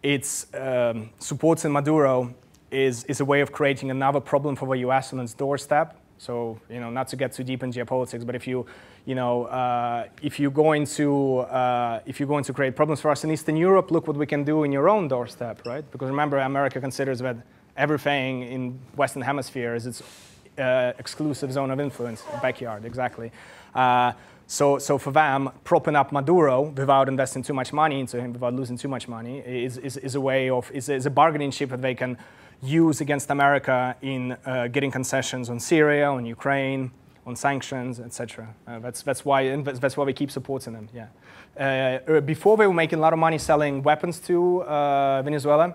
it's um, supporting Maduro is, is a way of creating another problem for the US on its doorstep. So, you know, not to get too deep in geopolitics, but if you, you know, uh, if you're going to, uh, if you're going to create problems for us in Eastern Europe, look what we can do in your own doorstep, right? Because remember, America considers that everything in Western Hemisphere is its uh, exclusive zone of influence, backyard, exactly. Uh, so, so for them, propping up Maduro without investing too much money into him, without losing too much money, is, is, is a way of, is, is a bargaining chip that they can use against America in uh, getting concessions on Syria, on Ukraine, on sanctions, etc. Uh, that's, that's, why, that's why we keep supporting them, yeah. Uh, before they were making a lot of money selling weapons to uh, Venezuela.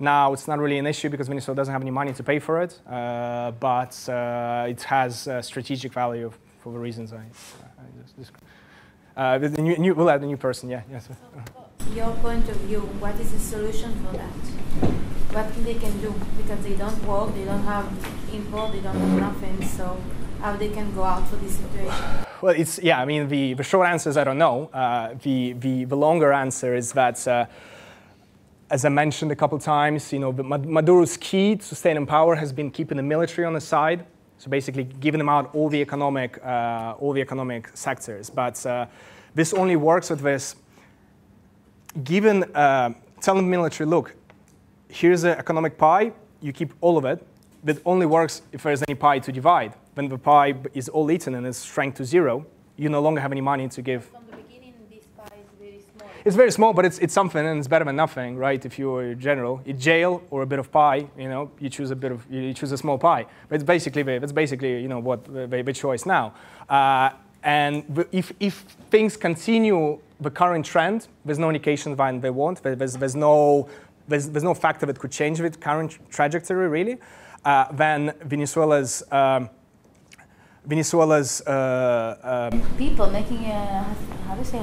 Now it's not really an issue because Venezuela doesn't have any money to pay for it, uh, but uh, it has strategic value for the reasons I, I just described. Uh, the new, new, we'll add a new person, yeah. Yes. Your point of view, what is the solution for that? What they can do? Because they don't work, they don't have import, they don't have nothing, so how they can go out for this situation? Well, it's, yeah, I mean, the, the short answer is I don't know. Uh, the, the, the longer answer is that, uh, as I mentioned a couple times, you know, Maduro's key to staying in power has been keeping the military on the side so basically giving them out all the economic, uh, all the economic sectors. But uh, this only works with this, given, uh, telling the military, look, here's the economic pie, you keep all of it. That only works if there's any pie to divide. When the pie is all eaten and it's shrank to zero, you no longer have any money to give From the beginning, this pie is very small. it's very small, but it's, it's something, and it's better than nothing, right? If you're a general, in jail or a bit of pie, you know, you choose a bit of, you choose a small pie. But it's basically, that's basically, you know, what the, the choice now. Uh, and if, if things continue the current trend, there's no indication that they won't. There's, there's, no, there's, there's no factor that could change the current trajectory, really. Uh, then Venezuela's um, Venezuela's uh, um, people making a how do you say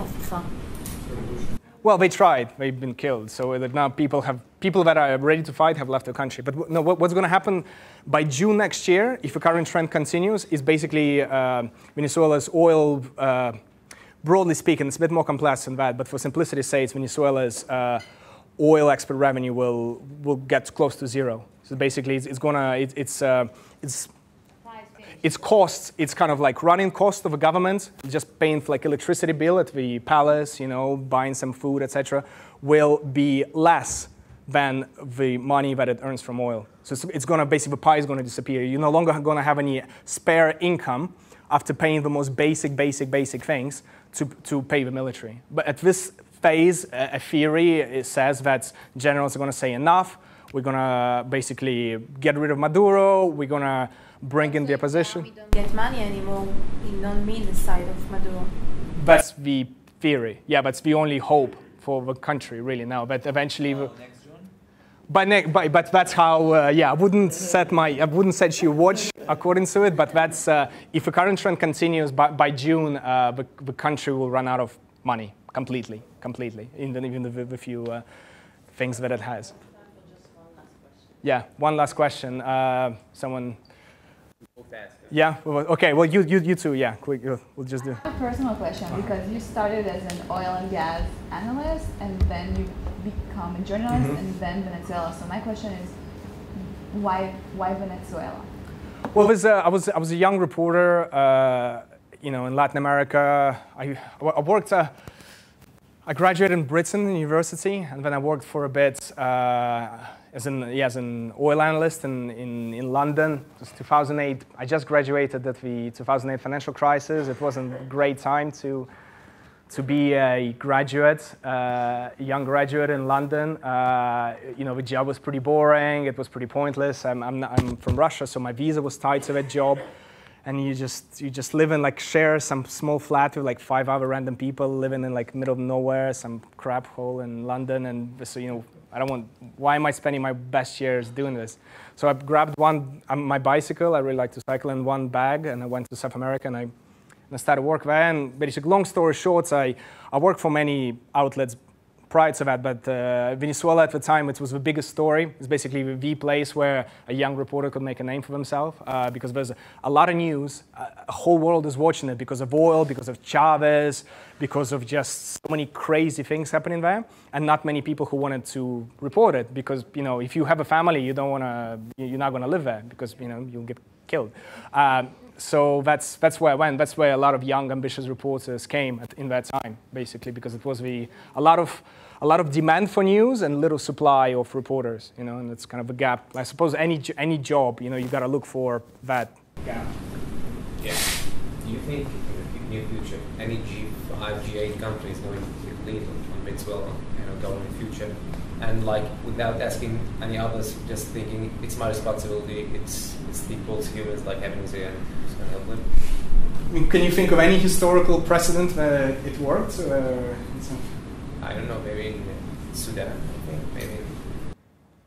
well, they tried. They've been killed. So now people have people that are ready to fight have left the country. But no, what's going to happen by June next year, if the current trend continues, is basically uh, Venezuela's oil. Uh, broadly speaking, it's a bit more complex than that. But for simplicity's sake, it's Venezuela's uh, oil export revenue will will get close to zero. So basically, it's, it's gonna it, it's uh, it's its costs, it's kind of like running cost of a government, just paying for like electricity bill at the palace, you know, buying some food, etc., will be less than the money that it earns from oil. So it's, it's to basically the pie is going to disappear. You're no longer going to have any spare income after paying the most basic, basic, basic things to, to pay the military. But at this phase, a, a theory it says that generals are going to say enough. We're going to basically get rid of Maduro. We're going to bring in the opposition. We don't get money anymore. We don't mean the side of Maduro. That's the theory. Yeah, that's the only hope for the country really now. But eventually. Uh, next June? By next, by, but that's how. Uh, yeah, I wouldn't set my. I wouldn't set your watch according to it. But that's uh, if the current trend continues by, by June, uh, the, the country will run out of money completely, completely. Even even the, the few uh, things that it has. Yeah, one last question. Uh, someone yeah. Okay. Well, you you you too. Yeah. Quick. We'll just do. A personal question because you started as an oil and gas analyst and then you become a journalist mm-hmm. and then Venezuela. So my question is, why why Venezuela? Well, was, uh, I was I was a young reporter. Uh, you know, in Latin America, I, I worked. Uh, I graduated in Britain University, and then I worked for a bit uh, as an, yeah, as an oil analyst in, in, in London. It was 2008. I just graduated at the 2008 financial crisis. It wasn't a great time to, to be a graduate, uh, a young graduate in London. Uh, you know, the job was pretty boring. It was pretty pointless. I'm, I'm, I'm from Russia, so my visa was tied to that job. And you just you just live in like share some small flat with like five other random people living in like middle of nowhere, some crap hole in London. And so you know, I don't want. Why am I spending my best years doing this? So I grabbed one um, my bicycle. I really like to cycle in one bag, and I went to South America and I and I started work there. And basically, long story short, I, I worked for many outlets prior to that, but uh, Venezuela at the time, it was the biggest story. It's basically the place where a young reporter could make a name for himself uh, because there's a lot of news. Uh, a whole world is watching it because of oil, because of Chavez, because of just so many crazy things happening there, and not many people who wanted to report it because you know if you have a family, you don't want to, you're not going to live there because you know you'll get killed. Um, so that's, that's where I went. That's where a lot of young, ambitious reporters came at, in that time, basically, because it was the, a, lot of, a lot of demand for news and little supply of reporters, you know, and it's kind of a gap. I suppose any, any job, you know, you got to look for that gap. Yeah. Do you think in the near future any G5, G8 country is going to lead on, on Venezuela, you know, going in the future? and like without asking any others, just thinking it's my responsibility. It's it's equal to humans like having zero and just gonna help them. I mean, can you think of any historical precedent where it worked? Uh, I don't know. Maybe in Sudan. Maybe.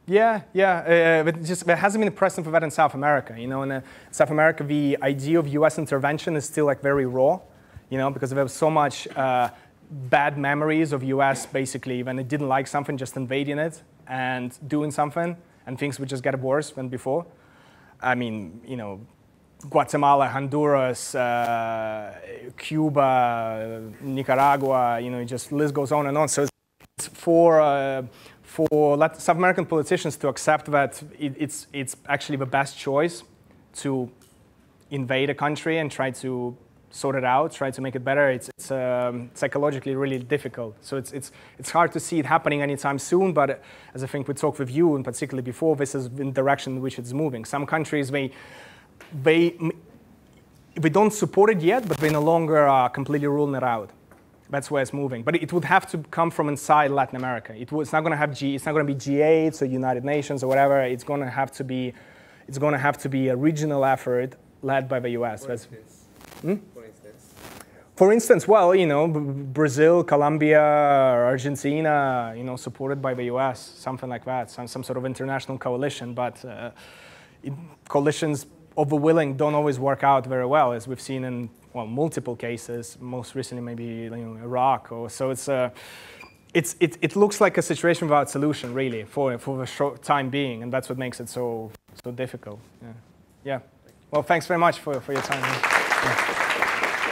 Yeah, yeah, uh, but just there hasn't been a precedent for that in South America. You know, in uh, South America, the idea of U.S. intervention is still like very raw. You know, because there was so much uh, bad memories of US basically when they didn't like something, just invading it and doing something, and things would just get worse than before. I mean, you know, Guatemala, Honduras, uh, Cuba, Nicaragua, you know, just list goes on and on. So it's for, uh, for South American politicians to accept that it, it's, it's actually the best choice to invade a country and try to sort it out, try to make it better, it's, it's um, psychologically really difficult. So it's, it's, it's hard to see it happening anytime soon, but as I think we talked with you, and particularly before, this is the direction in which it's moving. Some countries, they, they, they don't support it yet, but they no longer are completely ruling it out. That's where it's moving. But it would have to come from inside Latin America. It, it's not going to have G, it's not going to be G8 or United Nations or whatever. It's going to have to be, it's going to have to be a regional effort led by the U.S. For Hmm? For instance, well, you know, Brazil, Colombia, Argentina, you know, supported by the U.S., something like that, some, some sort of international coalition. But uh, it, coalitions of the willing don't always work out very well, as we've seen in well multiple cases. Most recently, maybe you know, Iraq. Or so it's. Uh, it's, it, it looks like a situation without solution, really, for, for the short time being, and that's what makes it so, so difficult. Yeah. yeah. Well, thanks very much for, for your time. Yeah.